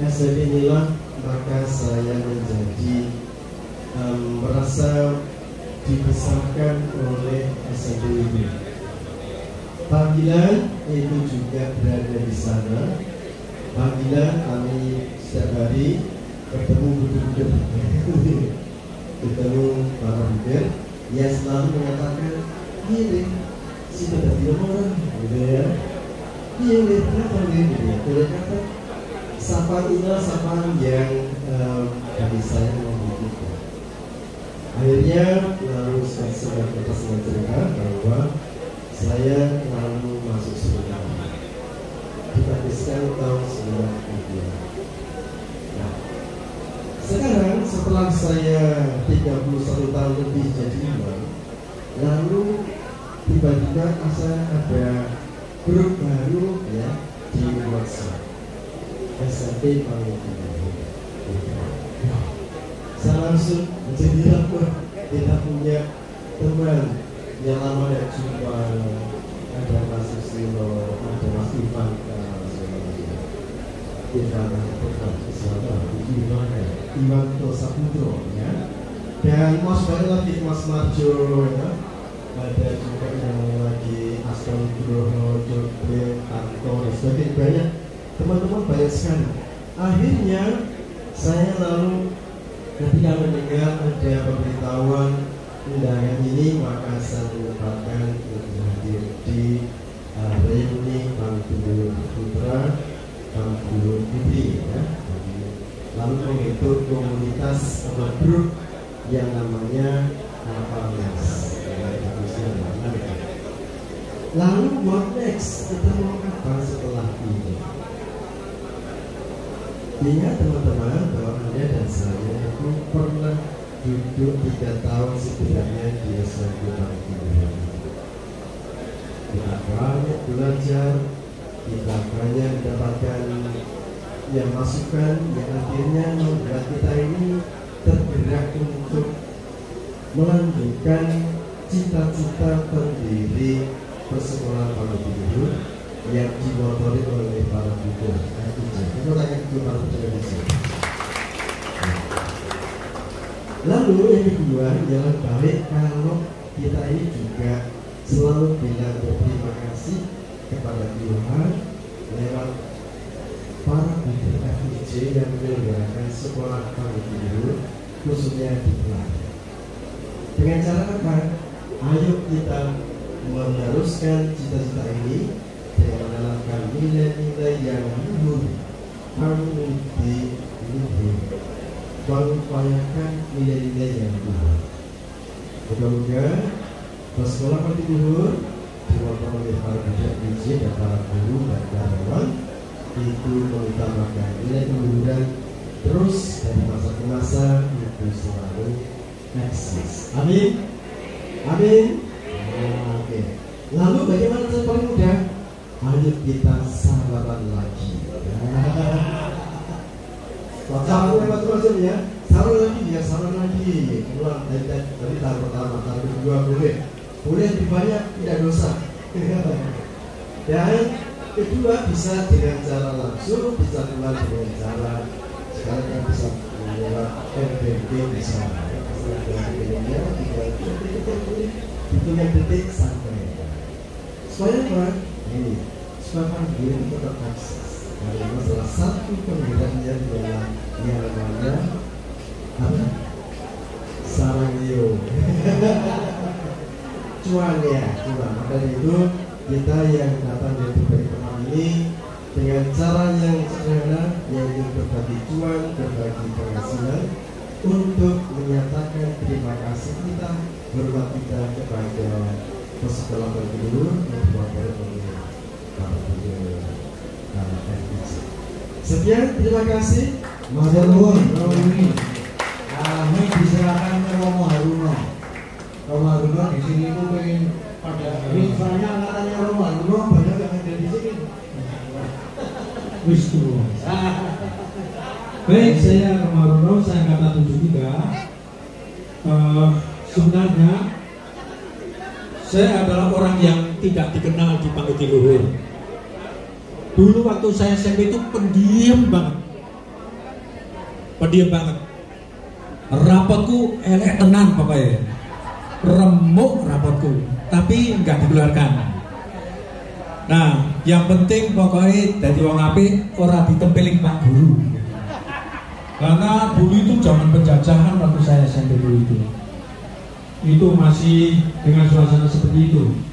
SDB inilah maka saya menjadi um, merasa dibesarkan oleh ini. Panggilan itu juga berada di sana. Panggilan kami setiap hari bertemu budur-budur, bertemu para budur. Ia selalu mengatakan, ini sudah dari orang, gitu ya. Ini kenapa ini? Tidak kata sapaan inilah sapaan yang um, saya membutuhkan. Akhirnya lalu saya sudah kita cerita bahwa saya lalu masuk surga. Dihabiskan tahun 92. Nah, sekarang setelah saya 31 tahun lebih jadi imam, lalu tiba-tiba saya ada grup baru ya di WhatsApp SMP paling saya langsung menjadi apa kita punya teman yang lama tidak jumpa. Ada Mas Susilo ada Mas Ivan kita tetap bersama Ivan Ivan Saputro ya. Dan Mas balik lagi Mas Marjo ya. Ada juga yang lagi Asal Nugroho, Jogja, Tanto dan sebagainya. Banyak teman-teman banyak sekali. Akhirnya saya lalu ketika mendengar ada pemberitahuan undangan ini maka saya menyempatkan untuk hadir di uh, reuni Bangkulu Putra Bangkulu Putri ya. lalu membentuk komunitas atau grup yang namanya Alphamas lalu what next? Kita mau apa setelah ini Ingat teman-teman bahwa Anda dan saya itu pernah duduk tiga tahun setidaknya di SMP Bangkulu. Kita banyak belajar, kita banyak mendapatkan yang masukan yang akhirnya membuat kita ini tergerak untuk melanjutkan cita-cita pendiri persekolahan Bangkulu yang dimotori oleh para buku. Itu tanya ke para Indonesia. Lalu yang kedua ialah baik kalau kita ini juga selalu bilang berterima kasih kepada Tuhan lewat para buku FIJ yang menyelenggarakan sekolah kami dulu khususnya di Belanda. Dengan cara apa? Ayo kita meneruskan cita-cita ini mengupayakan nilai-nilai yang luhur moga-moga bersekolah pasti luhur diwakil oleh para budak DJ dan para guru dan karyawan itu mengutamakan nilai keluhuran terus dari masa ke masa itu selalu eksis amin amin Oke. Okay. Lalu bagaimana cara paling mudah? Ayo kita sabaran lagi. Sabar macam-macam ya. Sabar lagi ya, sabar lagi. Ulang dari, dari tahap pertama, tahap kedua boleh. Boleh banyak, tidak dosa. Dan kedua bisa dengan cara langsung, bisa dengan cara sekarang kan bisa lewat MPB bisa. Hitungnya detik sampai. Supaya apa? Ini supaya dia itu terakses karena salah satu penggeraknya adalah yang namanya apa? Sarangyo cuan ya cuan maka itu kita yang datang dari berbagai tempat ini dengan cara yang sederhana yaitu berbagi cuan berbagi penghasilan untuk menyatakan terima kasih kita hormat kita kepada Bapak Gubernur uh, FPC. Sekian, terima kasih. Matur nuwun, Romo ini. Kami diserahkan ke Romo Haruno. Romo Haruno di sini itu pengen pada ini soalnya angkatannya Romo Haruno banyak yang ada di sini. Wis. Baik, saya Romaruno, saya angkatan 73. Eh, sebenarnya saya adalah orang yang tidak dikenal di Panggung Luhur. Dulu waktu saya SMP itu pendiam banget. Pendiam banget. Rapotku elek tenan pokoknya. Remuk rapotku, tapi nggak dikeluarkan. Nah, yang penting pokoknya dari wong apik ora ditempeling Pak Guru. Karena dulu itu zaman penjajahan waktu saya SMP dulu itu. Itu masih dengan suasana seperti itu.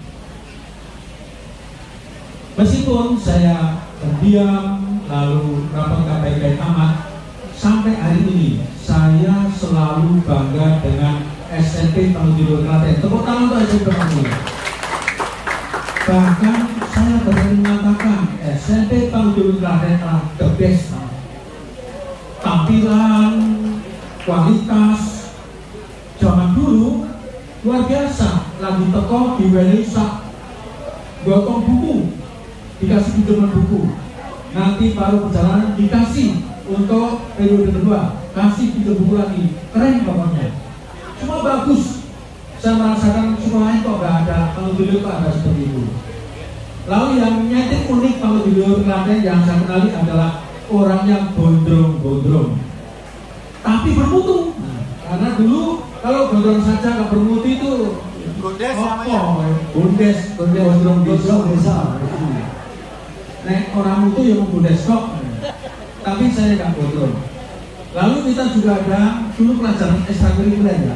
Meskipun saya terdiam lalu rapat KPK amat sampai hari ini saya selalu bangga dengan SMP Pangudilo Klaten. Tepuk tangan untuk SMP. Bahkan saya berani mengatakan SMP Pangudilo Klaten adalah the best tampilan, kualitas zaman dulu luar biasa lagi teko di Indonesia gotong buku dikasih pinjaman buku. Nanti baru perjalanan dikasih untuk periode kedua. Kasih pinjam buku lagi. Keren pokoknya. Semua bagus. Saya merasakan semuanya kok gak ada kalau dulu kok ada seperti itu. Lalu yang nyetik unik kalau dulu Klaten yang saya kenali adalah orangnya gondrong-gondrong. Tapi bermutu. Nah, karena dulu kalau gondrong saja nggak bermutu itu Gondes namanya. gondes gondes. Gondrong desa desa. Nek orang mutu yang gondes kok tapi saya nggak gondrong lalu kita juga ada dulu pelajaran ekstrakurikuler ya.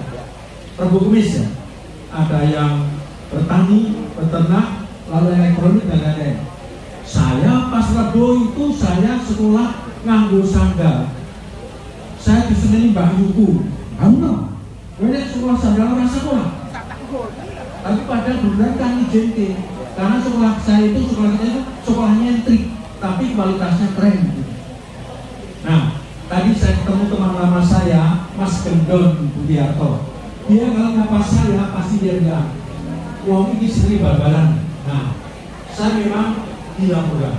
Rabu Kemis ya. Ada yang bertani, beternak, lalu elektronik dan lain-lain. Saya pas Rabu itu saya sekolah nganggo sandal. Saya diseneni Mbak Yuku. Kamu Banyak sekolah sandal orang sekolah. Tapi pada beneran kan izin Karena sekolah saya itu sekolah kita itu sekolahnya nyentrik, tapi kualitasnya keren. Nah, tadi saya ketemu teman lama saya, Mas Gendon Budiarto. Dia kalau ngapa saya pasti dia bilang, wong ini sering bal-balan. Nah, saya memang tidak mudah.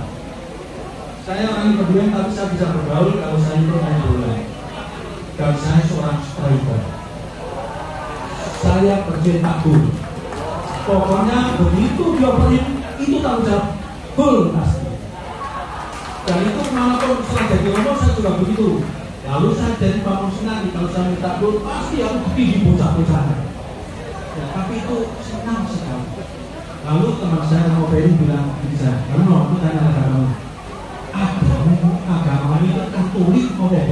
Saya orang kedua tapi saya bisa bergaul kalau saya itu main bola. Dan saya seorang striker. Saya bercetak gol. Pokoknya begitu dioperin itu tanggung jawab gol pasti. Dan itu mana pun setelah jadi Romo saya juga begitu. Lalu saya jadi bangun senang kalau saya minta gol pasti aku tinggi bocah-bocah. Ya, tapi itu senang sekali. Lalu teman saya mau Ferry bilang bisa, karena aku tanya agama, agama agama ini Katolik mau bal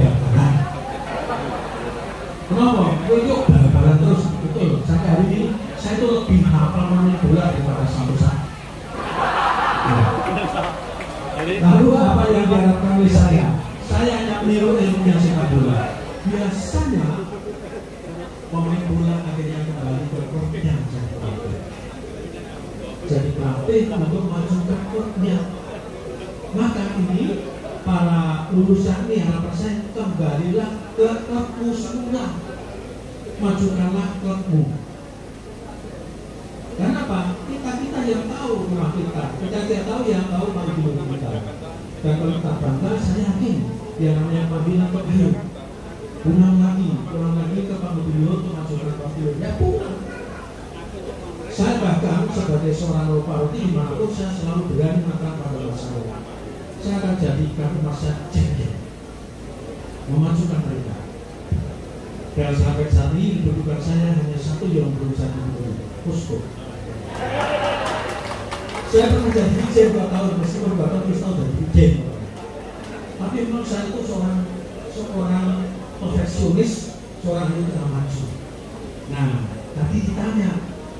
Kenapa? Itu bal-balan terus, betul. Sampai hari ini saya itu lebih hafal main bola daripada sampai saat. Lalu apa yang diharapkan oleh saya? Saya hanya meniru ilmunya sepak bola. Biasanya pemain bola akhirnya kembali ke klubnya jadi pelatih. Jadi pelatih untuk majukan klubnya. Maka ini para lulusan ini harapan saya kembalilah ke klubmu semula. Majukanlah klubmu. Kenapa? Kita kita yang tahu rumah kita. Kita tidak tahu yang tahu panggilan kita. Dan kalau kita bangga, saya yakin yang namanya kok ayo pulang lagi, pulang lagi ke panggilan untuk majukan panggilan. Ya pulang. Saya bahkan sebagai seorang loparoti di mana pun saya selalu berani mengatakan pada masalah. Saya akan jadikan masa jengkel memajukan mereka. Dan sampai saat ini kedudukan saya hanya satu yang belum saya Posko. Saya pernah jadi DJ dua tahun, meskipun dua tahun tahun dari DJ. Tapi memang saya itu seorang seorang perfeksionis, seorang yang tidak maju. Nah, tadi ditanya,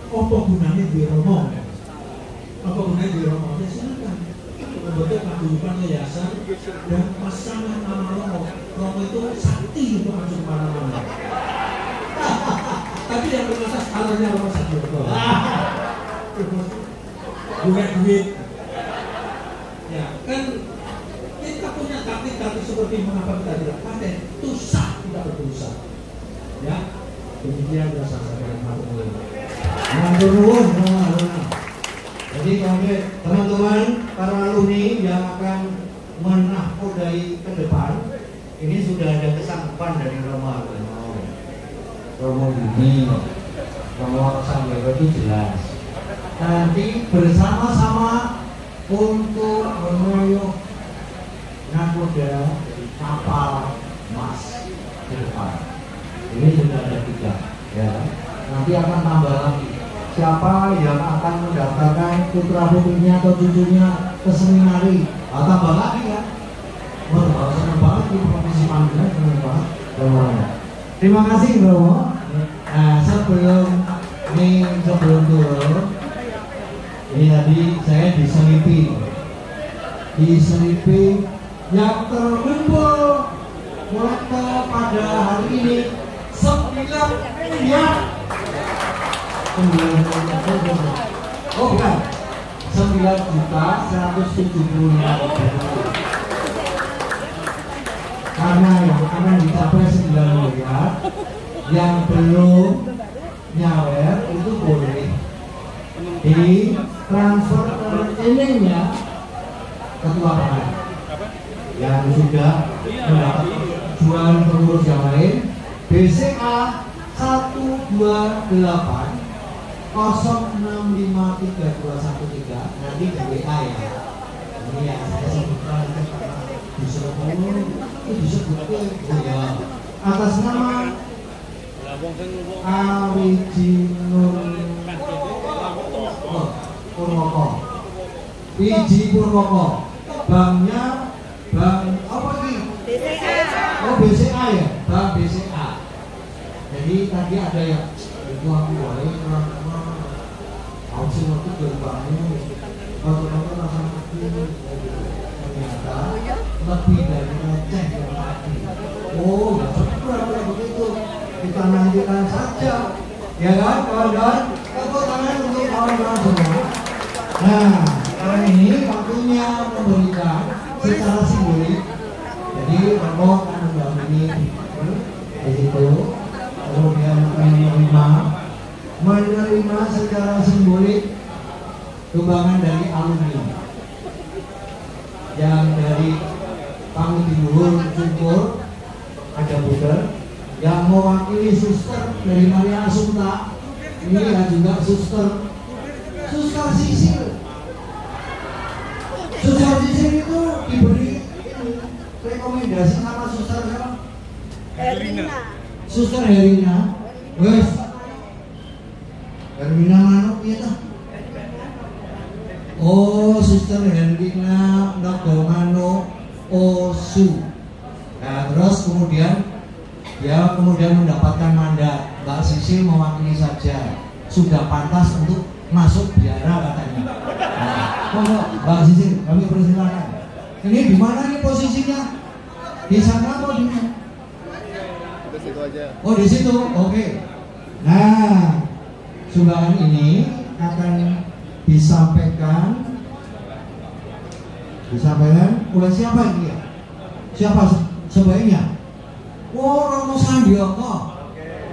apa gunanya di Romo? Apa gunanya di Romo? Ya silakan. membentuk paguyuban yayasan dan pasangan nama Romo. Romo itu sakti untuk masuk ke mana-mana. Tapi yang bermasalah salahnya Romo Sadiono. Bukan duit. Ya, kan kita punya taktik-taktik seperti mengapa kita tidak pakai itu sah tidak berdosa. Ya, demikian yang saya matur nuwun. Jadi kami teman-teman para alumni yang akan menahkodai ke depan ini sudah ada kesanggupan dari Romo. Romo ini, Romo Sanggara itu jelas. Nanti bersama-sama untuk menyuyuh nakoda kapal emas ke depan. Ini sudah ada tiga, ya. Nanti akan tambah lagi. Siapa yang akan mendaftarkan putra putrinya atau cucunya ke seminari? Ah, tambah lagi ya. Wah senang banget di provinsi Pandeglang senang banget terima kasih Romo nah sebelum ini sebelum turun ini tadi saya diselipi. Diselipi yang terkumpul foto pada hari ini 9 miliar. Oh bukan. 9 juta 175 Karena yang akan dicapai 9 miliar Yang belum nyawer itu boleh di transfer ke rekeningnya ketua PAN yang sudah mendapat jualan pengurus yang lain. BCA 128 0653 nanti di WA ya. Ini yang saya sebutkan disuruh ngomong itu disebutkan oh ya atas nama Awijinur Purwoko Wiji Purwoko banknya bank apa ini? BCA oh BCA ya? Bank BCA jadi tadi ada yang itu aku boleh orang aku sih waktu dari waktu nonton rasa mati. Ternyata lebih dari receh yang tadi oh ya syukur kalau begitu. Kita nantikan saja. Ya kan kawan-kawan? Tepuk tangan untuk kawan-kawan semua nah kali ini waktunya memberikan secara simbolik jadi Romo akan mendampingi di situ kemudian menerima menerima secara simbolik sumbangan dari alumni. Yang dari Pangutiluhur Syukur ada Buddha yang mewakili suster dari Maria Assunta ini ya juga suster rekomendasi sama suster siapa? Herlina. Suster Herina, wes Herina mana kita? Oh, Suster Herina Nagomano Osu. Nah, terus kemudian dia kemudian mendapatkan mandat Mbak Sisil mewakili saja sudah pantas untuk masuk biara katanya. Nah, Mbak Sisil kami persilakan. Ini di mana nih posisinya? Di sana atau di situ aja. Oh di situ, oke. Nah, sumbangan ini akan disampaikan disampaikan oleh siapa ini ya? Siapa se- sebaiknya? Oh Romo Sandioko.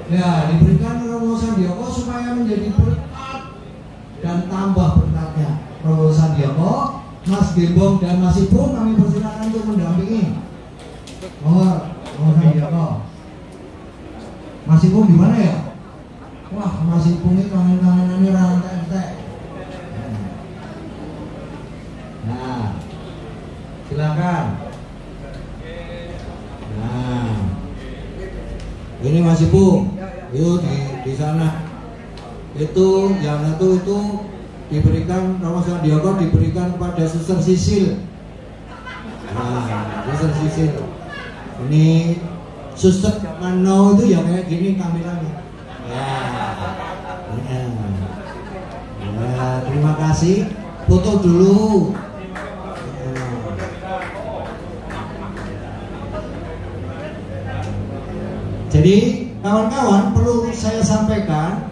Ya diberikan Romo Sandioko supaya menjadi berkat dan tambah berkatnya. Romo Sandioko, Mas Gembong dan Mas Ipung kami persilakan untuk mendampingi. Oh, Romo Sandioko. Mas Ipung di mana ya? Wah, Mas Ipung ini tangan-tangannya rantai-rantai. Nah, silakan. Nah, ini Mas Ipung. Yuk di di sana. Itu yang satu itu diberikan Romo Sandiaga diberikan pada Suster Sisil. Nah, Suster Sisil ini suster zaman now itu yang kayak gini tampilannya. Ya. ya ya terima kasih. Foto dulu. Ya. Jadi kawan-kawan perlu saya sampaikan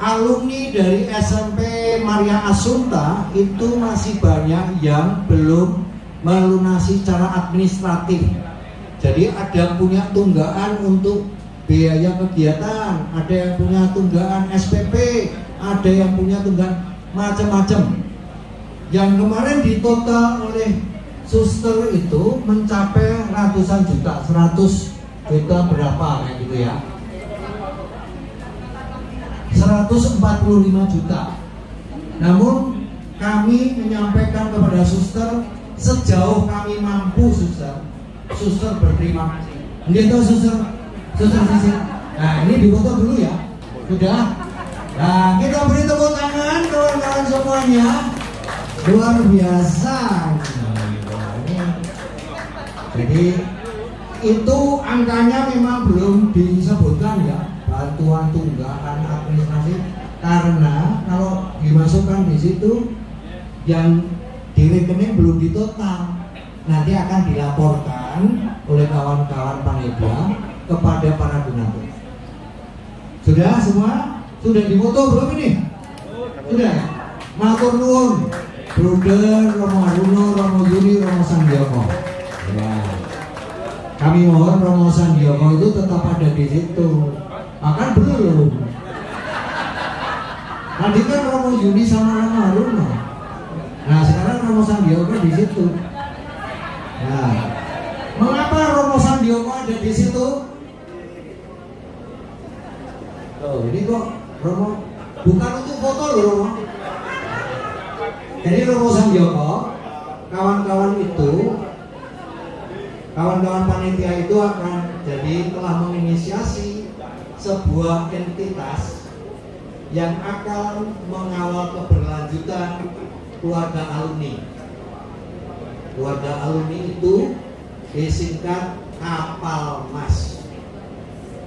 alumni dari SMP Maria Asunta itu masih banyak yang belum melunasi secara administratif. Jadi ada punya tunggaan untuk biaya kegiatan, ada yang punya tunggaan SPP, ada yang punya tunggaan macam-macam. Yang kemarin ditotal oleh suster itu mencapai ratusan juta, 100 juta berapa kayak gitu ya. 145 juta. Namun kami menyampaikan kepada suster sejauh kami mampu suster, suster berterima kasih. Gitu suster, suster sisi. Nah ini difoto dulu ya, sudah. Nah kita beri tepuk tangan kawan-kawan semuanya. Luar biasa. Jadi itu angkanya memang belum disebutkan ya bantuan tunggakan administrasi karena kalau dimasukkan di situ yang di rekening belum ditotal nanti akan dilaporkan oleh kawan-kawan panitia kepada para donatur. Sudah semua? Sudah difoto belum ini? Sudah. Matur nuwun. Bruder Romo Aruno, Romo Yuni, Romo Sandioko. Ya. Kami mohon Romo Sandioko itu tetap ada di situ. Akan belum. Tadi kan Romo Yuni sama Romo Aruno. Romo Sandioko di situ. Nah, mengapa Romo Sandioko ada di situ? Oh, ini kok Romo bukan untuk foto loh Romo. Jadi Romo Sandioko, kawan-kawan itu, kawan-kawan panitia itu akan jadi telah menginisiasi sebuah entitas yang akan mengawal keberlanjutan keluarga alumni. Keluarga alumni itu disingkat kapal mas.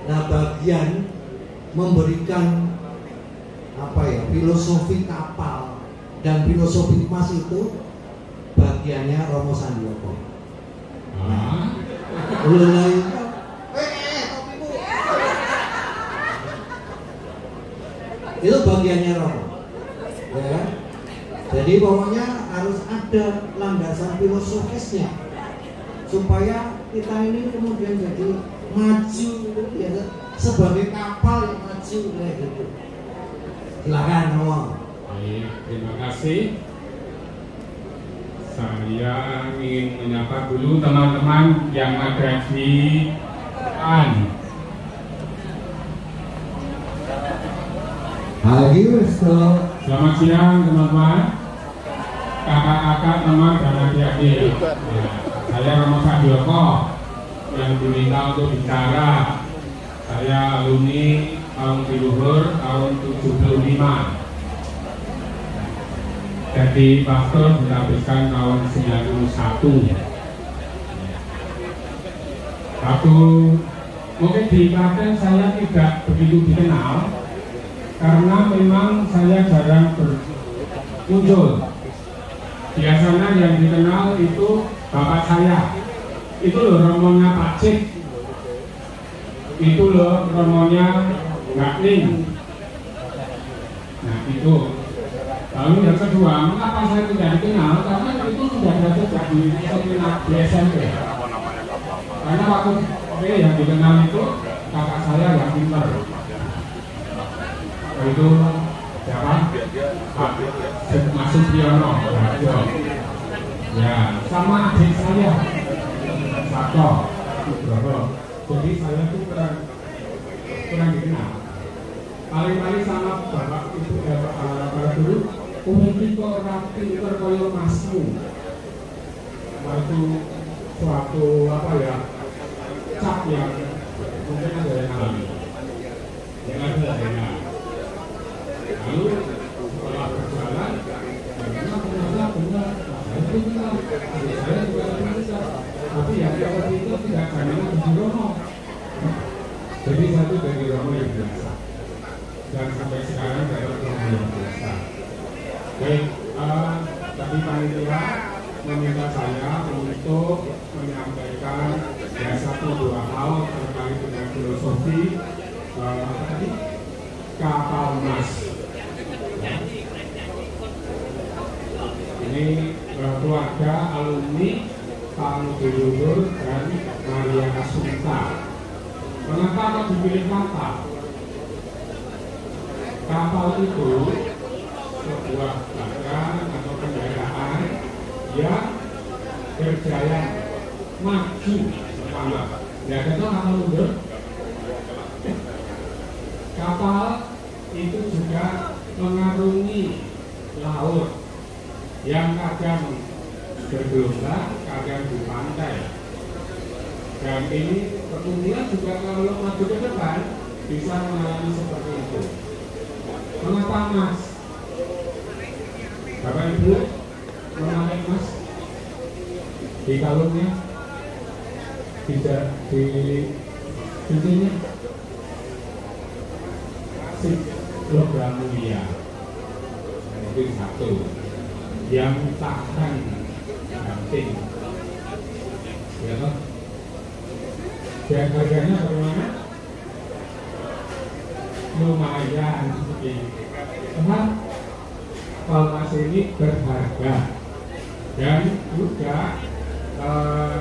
Nah bagian memberikan apa ya filosofi kapal dan filosofi mas itu bagiannya Romo Sandioko. Nah, mulai itu bagiannya Romo. Ya kan? Jadi pokoknya harus ada landasan filosofisnya supaya kita ini kemudian jadi maju ya sebagai kapal yang maju kayak gitu. Silakan Romo. Baik, terima kasih. Saya ingin menyapa dulu teman-teman yang ada di An. Wes Selamat siang teman-teman, kakak-kakak, teman dan adik-adik. Ya, saya Romo Sadyoko yang diminta untuk bicara. Saya alumni tahun luhur tahun 75 jadi pastor dihabiskan tahun 91 satu mungkin di Klaten saya tidak begitu dikenal karena memang saya jarang bermuncul biasanya yang dikenal itu bapak saya itu loh romonya Pak Cik itu loh romonya Mbak Ning nah itu Lalu yang kedua, mengapa saya tidak dikenal? Karena itu sudah ada sejak di di SMP. Karena waktu oke yang dikenal itu kakak saya yang pintar. Itu siapa? Mas Supriyono. Ya, sama adik saya Sato. Jadi saya itu kurang kurang dikenal. Paling-paling sama bapak ibu ya para guru Umumnya kok rapi kaya masmu Waktu suatu apa ya Cap yang mungkin ada yang alami Yang ada yang Tapi yang seperti itu tidak jaminan di Romo Jadi satu dari Romo yang biasa. Dan sampai sekarang dapat Romo yang biasa. Baik, uh, tadi panitia meminta saya untuk menyampaikan ya satu dua hal seperti eh, apa tadi kapal mas. Ini keluarga alumni Pak Luhur dan Maria Asunta. Kenapa kok dipilih kapal? Kapal itu sebuah barang atau kendaraan yang berjaya maju bersama. Ya, itu kapal mundur. Kapal itu juga mengarungi laut yang kadang bergelombang, kadang di pantai. Dan ini kemudian juga kalau maju ke depan bisa mengalami seperti itu. Mengapa mas? Bapak Ibu menarik mas di kalungnya tidak di cincinnya si logam mulia itu satu yang takkan ganting ya toh dan harganya bagaimana lumayan karena palmas ini berharga dan juga eh,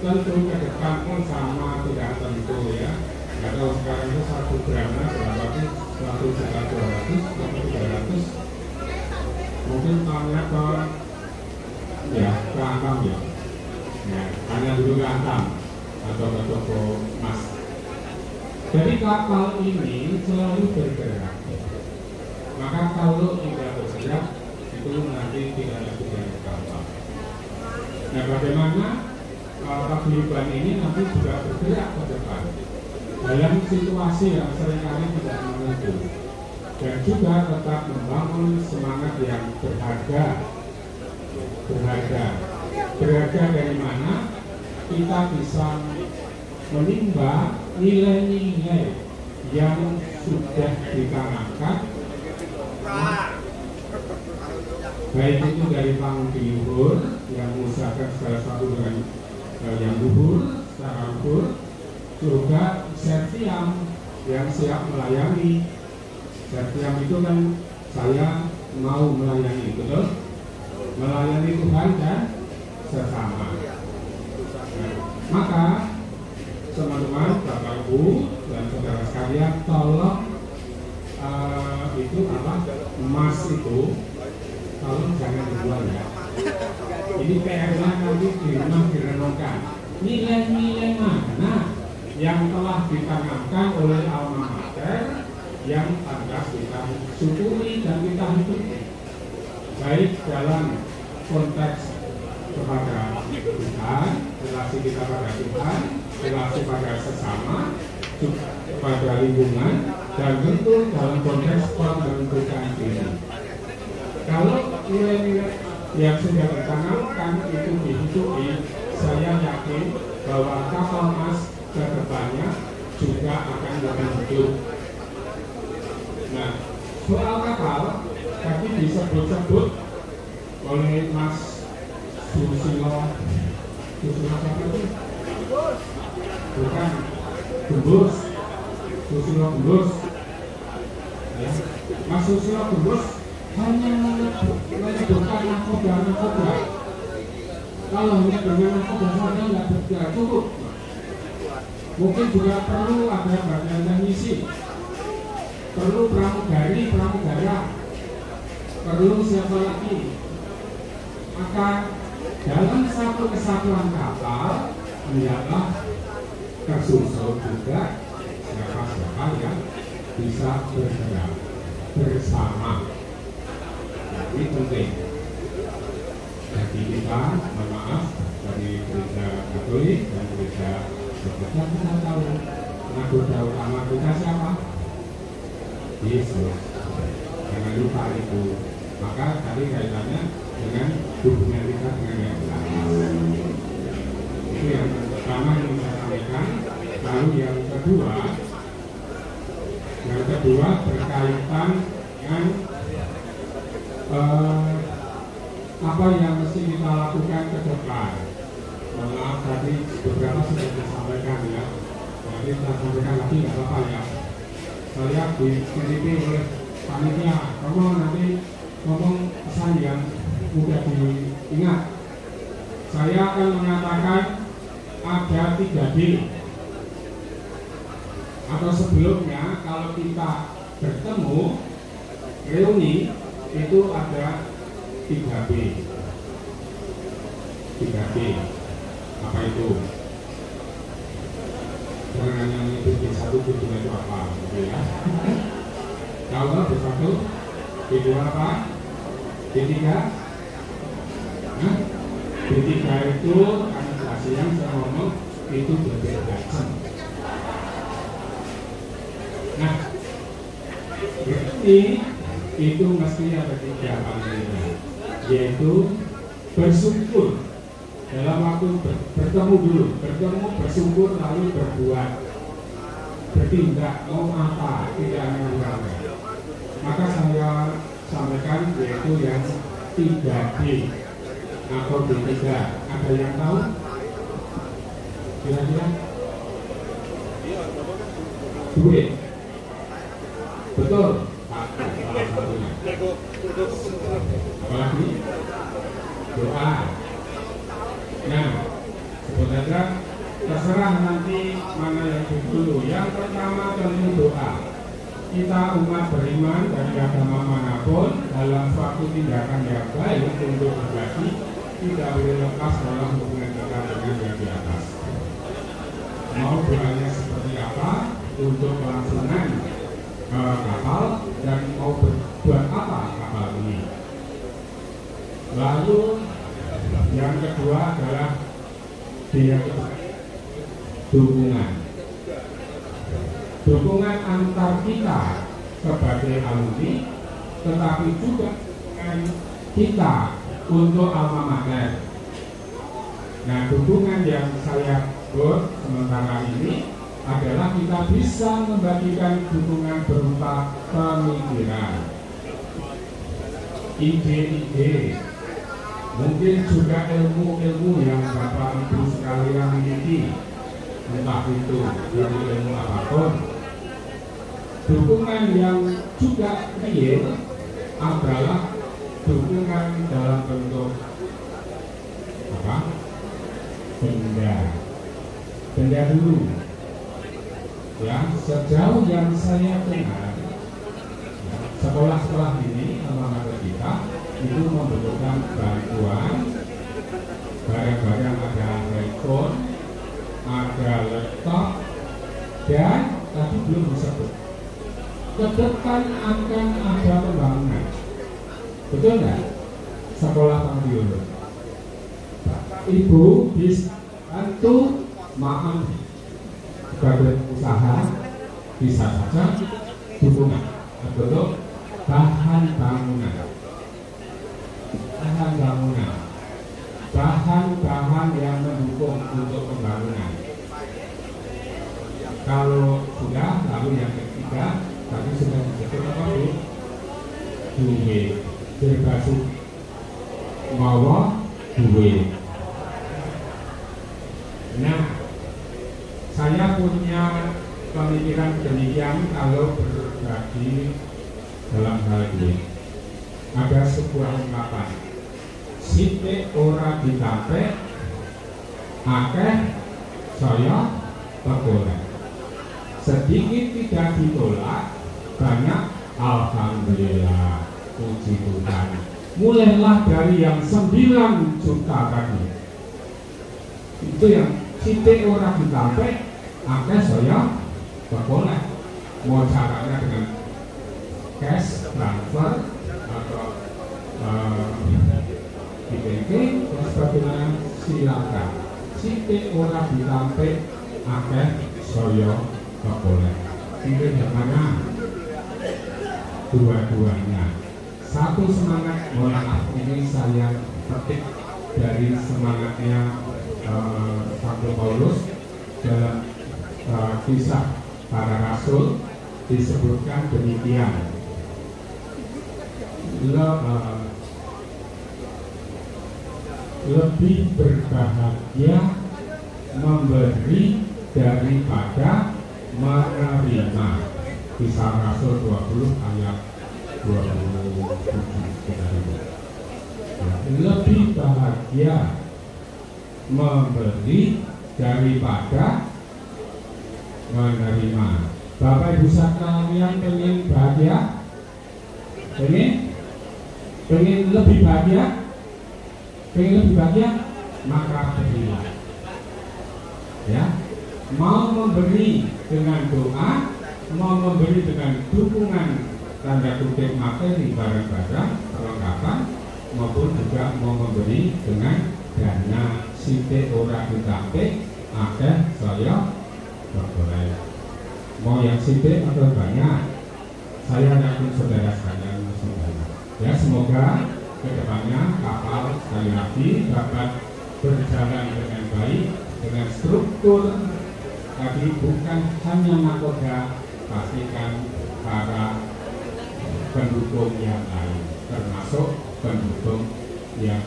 tentu ke depan pun sama tidak tentu ya nggak tahu sekarang itu satu gramnya berapa sih satu juta dua ratus atau tiga ratus mungkin tahunnya ke ya ke Antam ya ya hanya dulu ke Antam atau ke toko emas jadi kapal ini selalu bergerak maka kalau tidak bergerak itu nanti tidak ada gunanya kapal nah bagaimana uh, paguyuban ini nanti juga bergerak ke depan dalam situasi yang sering kali tidak menentu dan juga tetap membangun semangat yang berharga. Berharga. Berharga dari mana? Kita bisa menimba nilai-nilai yang sudah ditanamkan. Baik itu dari panggung luhur yang mengusahakan segala satu dengan eh, yang luhur secara luhur. Juga sertiam yang siap melayani. Sertiam itu kan saya mau melayani betul? Melayani Tuhan dan sesama Nah, maka teman-teman bapak ibu dan saudara sekalian tolong eh, itu apa emas itu tolong jangan dibuang ya ini PR-nya nanti di rumah direnungkan nilai-nilai mana yang telah ditanamkan oleh alma mater yang pantas kita syukuri dan kita hidupi baik dalam konteks kepada Tuhan, relasi kita pada Tuhan, relasi pada sesama, juga pada lingkungan, dan tentu dalam konteks pembentukan diri. Kalau nilai-nilai yang sudah ditanamkan itu dihidupi, saya yakin bahwa kapal mas ke depannya juga akan lebih hidup. Nah, soal kapal tadi disebut-sebut oleh Mas Susilo Susilo siapa itu? Bukan Gembus Susilo Gembus ya. Mas Susilo Gembus hanya menyebutkan nakoda nakoda kalau hanya dengan nakoda saja nggak tidak cukup mungkin juga perlu ada bagian teknisi perlu pramugari pramugara perlu siapa lagi maka dalam satu kesatuan kapal hendaklah juga siapa-siapa yang bisa bergerak bersama. Ini penting. Jadi kita mohon maaf dari gereja Katolik dan gereja Protestan kita tahu. Nakoda utama kita siapa? Yesus. Jangan lupa itu. Maka tadi kaitannya dengan hubungan kita dengan yang lain itu yang pertama yang saya sampaikan lalu yang kedua yang kedua berkaitan dengan eh, apa yang mesti kita lakukan ke depan Mohon maaf tadi beberapa sudah disampaikan ya Jadi kita sampaikan lagi nggak apa-apa ya. Saya dititipi oleh panitia. Kamu nanti ngomong pesan yang mudah diingat. Saya akan mengatakan ada 3D atau sebelumnya kalau kita bertemu reuni itu ada 3B 3B apa itu jangan hanya menyebut B1 B2 itu apa gitu ya kalau B1 B2 apa B3 Nah, B3 itu administrasi yang saya ngomong itu berbeda Nah, ini itu mesti ada tiga panggilnya, yaitu bersyukur dalam waktu ber, bertemu dulu, bertemu bersyukur lalu berbuat, bertindak mau apa tidak mengurangi. Maka saya sampaikan yaitu yang 3D atau D3. Ada yang tahu? Kira-kira? Duit. Betul. Apalagi? Doa. Nah, sebenarnya terserah nanti mana yang dulu. Yang pertama tentu doa. Kita umat beriman dari agama mana pun dalam suatu tindakan yang baik untuk berbagi tidak boleh lepas dalam hubungan kita dengan yang di atas. Mau doanya seperti apa untuk kelangsungan uh, kapal dan mau berbuat apa kapal ini. Lalu yang kedua adalah dia dukungan. Dukungan antar kita sebagai alumni, tetapi juga dengan kita untuk alma mater. Nah, dukungan yang saya buat sementara ini adalah kita bisa membagikan dukungan berupa pemikiran, ide-ide, mungkin juga ilmu-ilmu yang Bapak Ibu sekalian miliki, entah itu dari ilmu apa pun. Dukungan yang juga real adalah dukungan dalam bentuk apa? Benda. Benda dulu ya sejauh yang saya kenal ya, sekolah-sekolah ini anak-anak itu membutuhkan bantuan. Barang-barang ada handphone ada laptop dan tadi belum disebut. Ke depan akan ada pembangunan. Betul nggak? Sekolah Pangdiolo Ibu bantu maaf badan usaha bisa saja dukungan. Untuk bahan bangunan bahan bangunan. Bahan-bahan yang mendukung untuk pembangunan. Kalau sudah lalu yang ketiga tadi sudah disebut apa bu? Duit berbasis mawa duit nah saya punya pemikiran demikian kalau berbagi dalam hal ini. Ada sebuah ungkapan site ora ditape akeh saya tergolek. Sedikit tidak ditolak banyak alhamdulillah puji Tuhan. Mulailah dari yang 9 juta tadi. Itu yang site ora ditape Angka saya boleh mau caranya dengan cash transfer atau uh, IPK dan sebagainya silakan. Siti ora ditampe akeh saya boleh. Pilih yang mana? Dua-duanya. Satu semangat maaf ini saya petik dari semangatnya uh, Santo Paulus dalam uh, kisah para rasul disebutkan demikian Le, uh, lebih berbahagia memberi daripada menerima kisah Rasul 20 ayat 27 kita ini. Ya, lebih bahagia memberi daripada menerima. Bapak Ibu sekalian pengen bahagia? Pengen? Pengen lebih bahagia? Pengen lebih bahagia? Maka berilah. Ya, mau memberi dengan doa, mau memberi dengan dukungan tanda kutip materi barang-barang perlengkapan maupun juga mau memberi dengan dana sinte ora ditape akeh saya boleh mau yang sinte atau banyak saya yakin saudara sekalian masih banyak ya semoga ke depannya kapal sekali lagi dapat berjalan dengan baik dengan struktur. Tapi bukan hanya nakoda pastikan para pendukung yang lain termasuk pendukung yang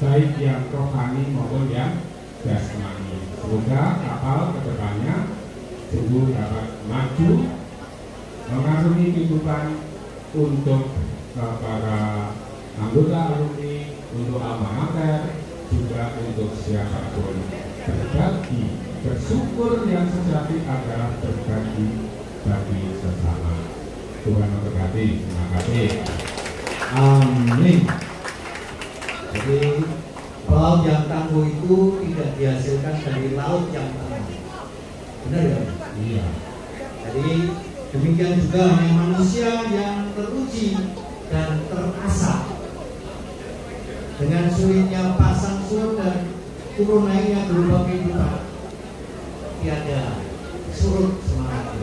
baik yang rohani maupun yang jasmani. Semoga kapal ke depannya sungguh dapat maju mengarungi kehidupan untuk uh, para anggota alumni untuk alma mater juga untuk siapa pun berbagi bersyukur yang sejati adalah berbagi bagi sesama Tuhan memberkati terima kasih Amin. Jadi pelaut yang tangguh itu tidak dihasilkan dari laut yang tenang. Benar ya? Iya. Jadi demikian juga hanya manusia yang teruji dan terasa dengan sulitnya pasang surut dan turun naiknya gelombang kehidupan tiada surut semangat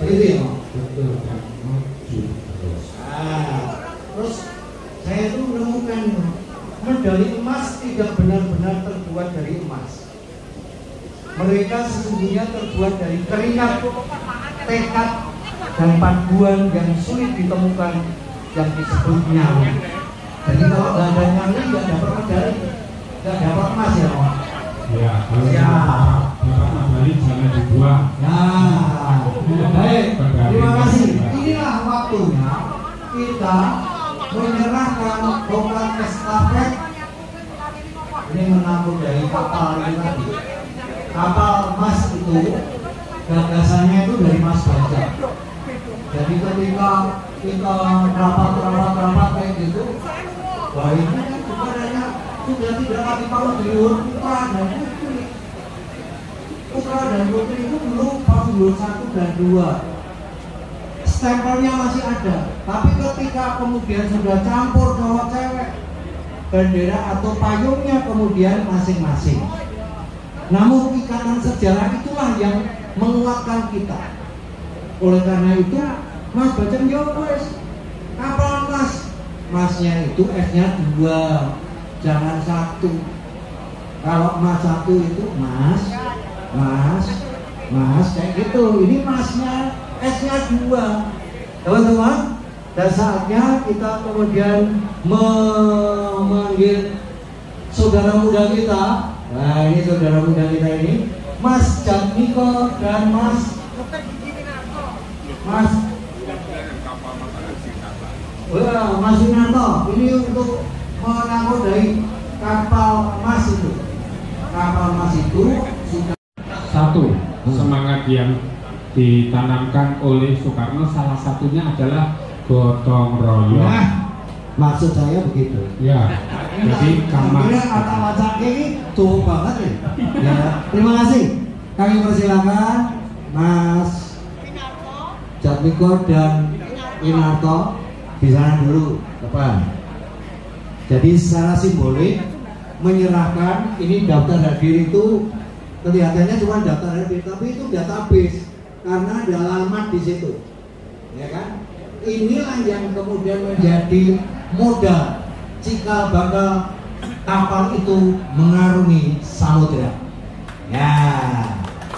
begitu ya betul dan maju terus Ah, terus saya itu menemukan medali emas tidak benar-benar terbuat dari emas. Mereka sesungguhnya terbuat dari keringat, tekad, dan paduan yang sulit ditemukan yang disebut nyali. Jadi kalau nggak ada nyali nggak dapat medali, nggak dapat emas ya, Pak. ya kalau Ya. Bapak medali jangan dibuang Nah, baik. Terima kasih. Inilah waktunya kita menyerahkan tongkat estafet ini menanggung dari kapal ini tadi. Kapal emas itu gagasannya itu dari Mas Baja. Jadi ketika kita rapat rapat rapat kayak gitu, kan bukan hanya sudah tidak lagi paut di luar putra dan putri. Putra dan putri itu dulu paut satu dan dua stempelnya masih ada tapi ketika kemudian sudah campur cowok cewek bendera atau payungnya kemudian masing-masing namun ikatan sejarah itulah yang menguatkan kita oleh karena itu mas bacem yo wes kapal mas masnya itu S nya dua jangan satu. Kalau mas satu itu mas mas mas kayak gitu. Ini masnya S-nya dua. Teman-teman dan saatnya kita kemudian memanggil saudara muda kita. Nah ini saudara muda kita ini. Mas Jatmiko dan Mas Mas Wah, Mas Winanto ini untuk menakodai kapal emas itu kapal emas itu sudah satu semangat yang ditanamkan oleh Soekarno salah satunya adalah gotong royong Nah, maksud saya begitu. ya jadi kamar Kira kata-kata ini tuh banget ya. ya. Terima kasih. Kami persilakan Mas Jatmiko dan Inarto di sana dulu depan. Jadi secara simbolik menyerahkan ini daftar hadir itu kelihatannya cuma daftar hadir tapi itu database karena ada alamat di situ. Ya kan? Inilah yang kemudian menjadi modal jika bakal kapal itu mengarungi samudera. Ya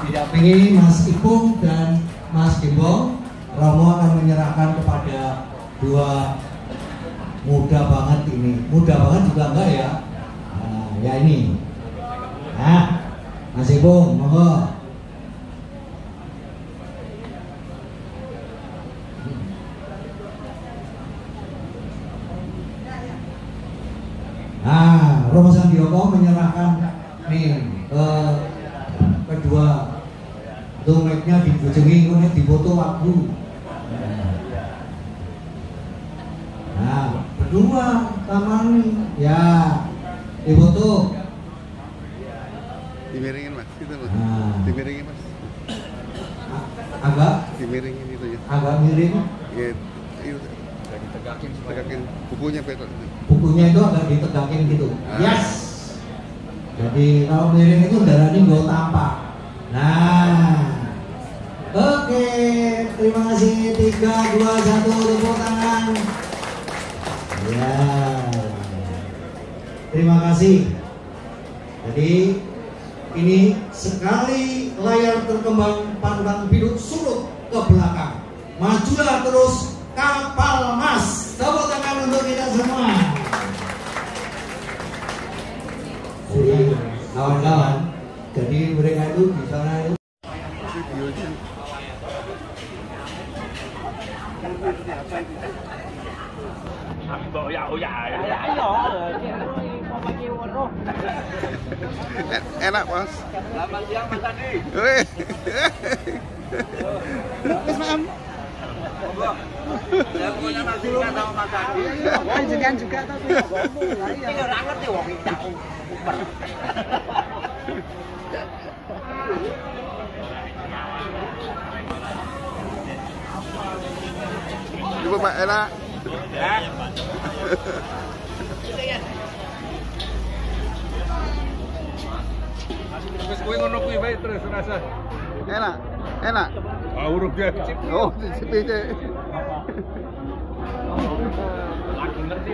didampingi Mas Ipung dan Mas Gembong Romo akan menyerahkan kepada dua. Muda banget ini. Muda banget juga enggak ya? Nah, ya ini. Nah Mas bohong monggo. Nah, Romo Sandioko menyerahkan nih ke kedua. Tumeknya dibujungi, kemudian dipoto waktu. Nah, berdua taman ya difoto. Dimiringin mas, itu mas. Nah. Dimiringin mas. Agak Dimiringin itu ya. agak miring. Gitu. Itu. Tegakin Tegakin bukunya betul. bukunya itu agak ditegakin gitu. Ah. Yes. Jadi kalau miring itu darahnya nggak tampak. Nah, oke, terima kasih tiga dua satu. Ya, terima kasih. Jadi ini sekali layar terkembang pandang biduk surut ke belakang. Majulah terus kapal mas. Tepuk tangan untuk kita semua. Kawan-kawan, jadi mereka itu di sana itu Videonya. Oh ya, oh ya, ya. En- Enak mas. Selamat siang Mas Andi. Mas Andi. Panjenengan juga tapi. Ini ora ngerti wong iki uper. Coba pak enak. Wis kuwi ngono kuwi bae terus rasa. Enak. Enak. Ah urip dia. Oh, dicicipi deh. Lagi ngerti.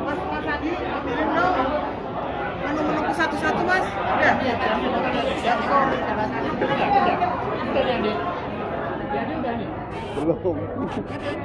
Mas Mas Adi, kirim dong. Menu-menu satu-satu Mas. Udah. Belum.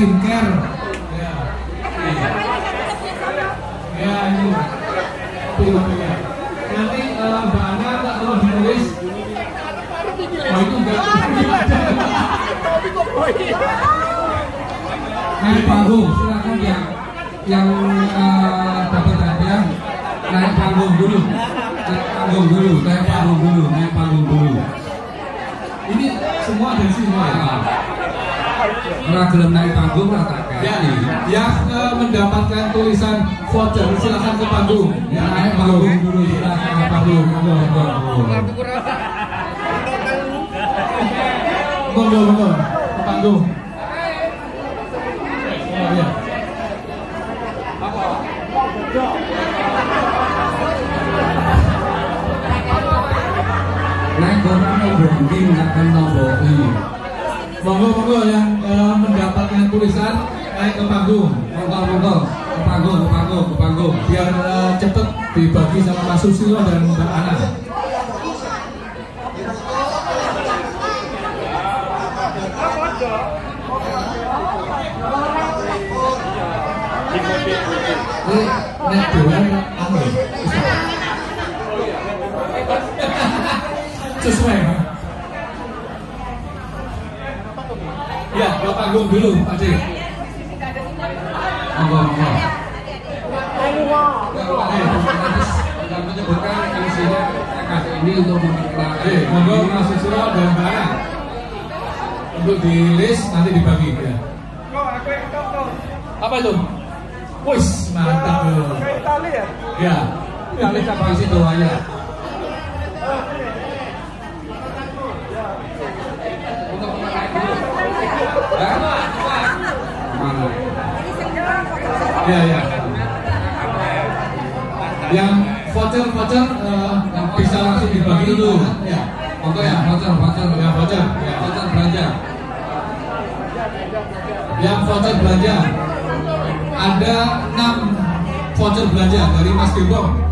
Skincare. Ya, ya ini. Topik-topiknya. Nanti eh, Mbak Ana tak perlu ditulis. Oh itu enggak. Naik panggung, silakan yang yang eh, dapat hadiah naik panggung dulu. Naik panggung dulu, naik panggung dulu, naik panggung dulu. Ini semua dari semua ya. Ora gelem naik panggung ora tak Ya, yang eh, mendapatkan tulisan voucher silakan ke panggung. Ya, naik panggung dulu, silakan naik panggung. Monggo, monggo, monggo. Monggo, monggo, ke panggung. Oh, ya. Naik gorane branding akan nomboki. Monggo, monggo yang eh, mendapatkan tulisan naik ke panggung. Monggo, monggo, ke panggung, ke panggung, ke panggung. Biar eh, cepet dibagi sama Mas Susilo dan Mbak Ana. Ini nek dolan anu. Sesuai. Ya, ke panggung dulu, Pak. Monggo, monggo. Menyebutkan isinya ini untuk memperkenalkan. Eh, monggo Mas Susilo dan Mbak. Untuk di list nanti dibagi ya. Apa itu? Wis, mantap loh. Kayak tali ya? Ya, isi doanya? ya ya. Yang voucher voucher uh, bisa langsung dibagi dulu ya Oke ya voucher voucher ya voucher. Ya voucher belanja. Yang voucher belanja. Ada enam voucher belanja dari Mas Gembong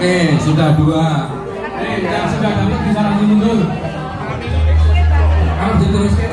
Oke, sudah dua. Oke yang sudah dapat bisa lagi mundur. Kalau diteruskan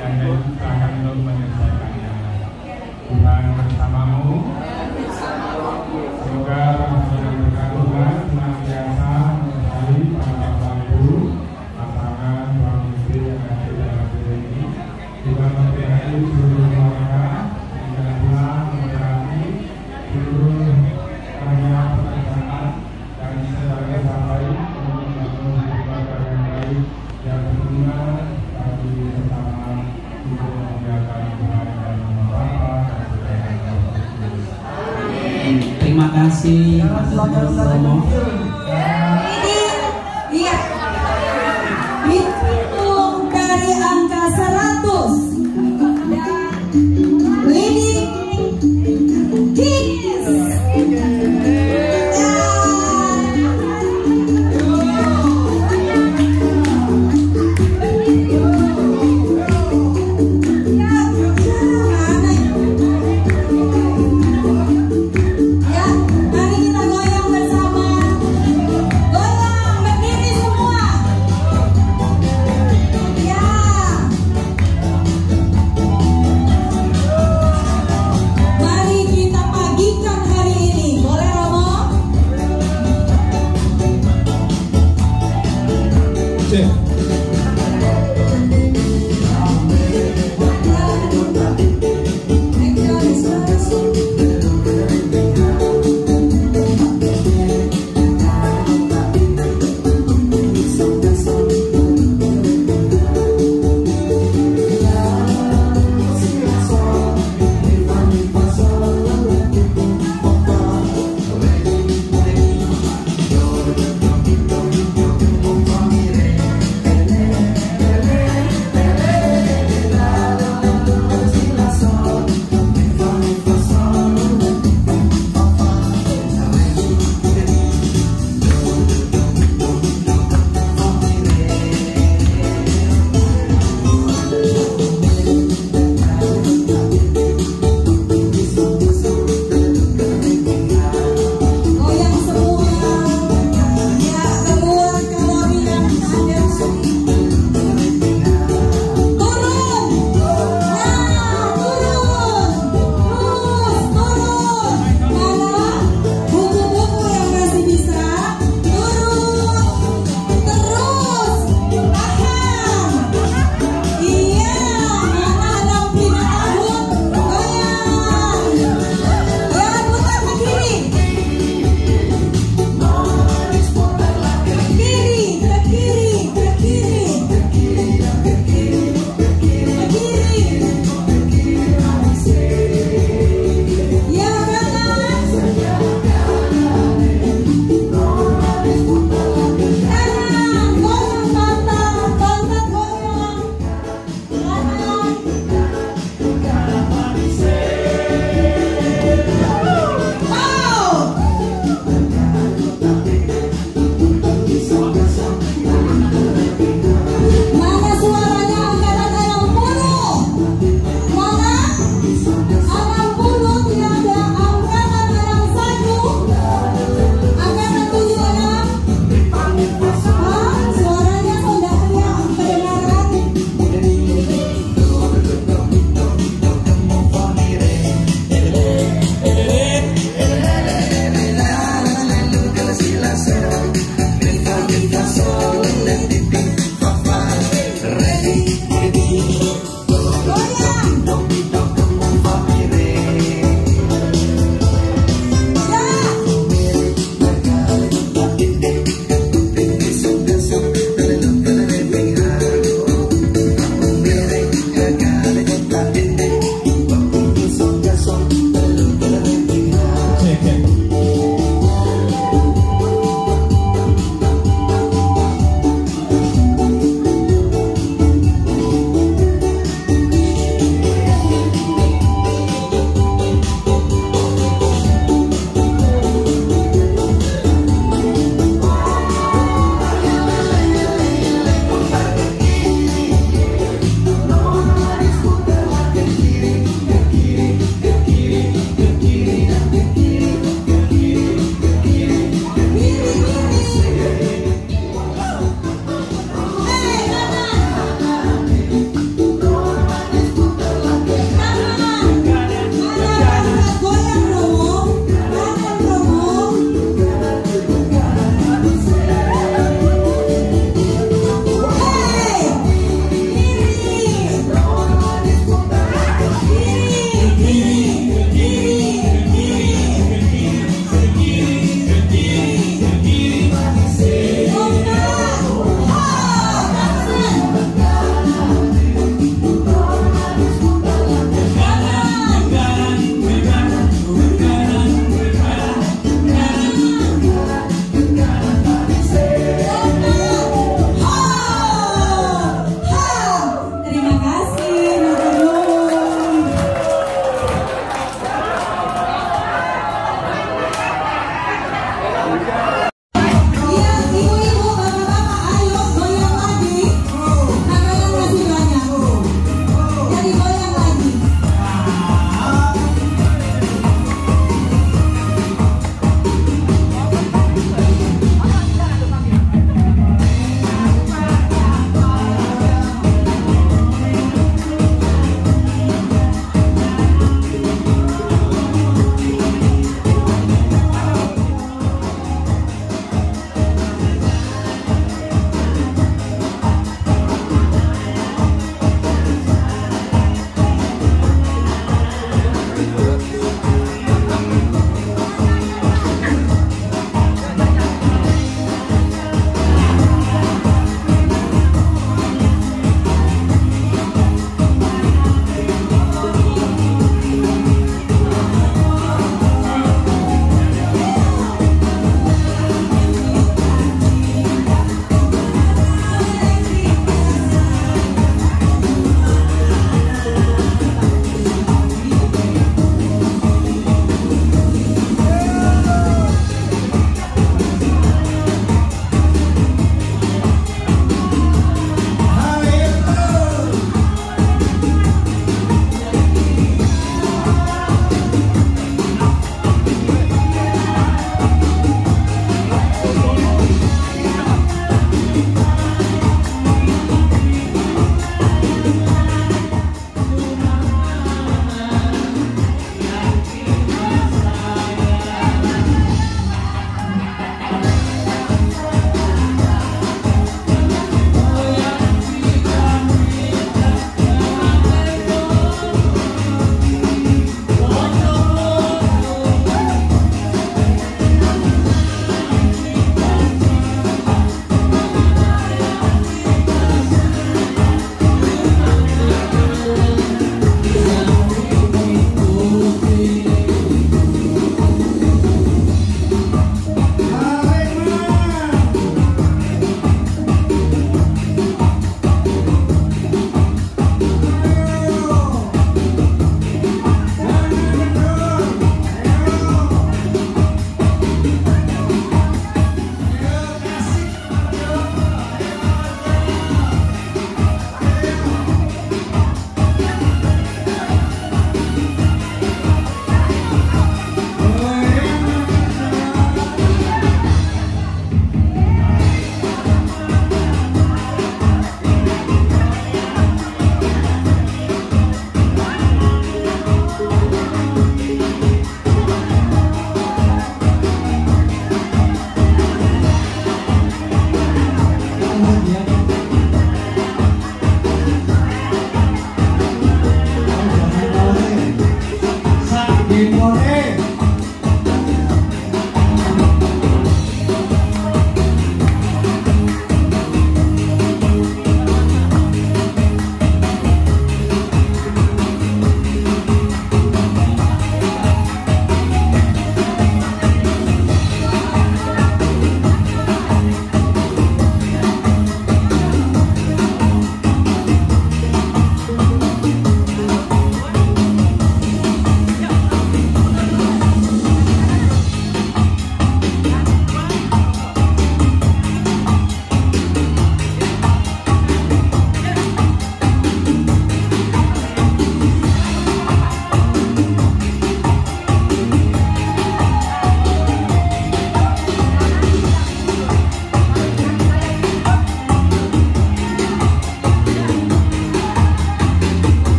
yang ikut serahkan untuk Tuhan bersamamu.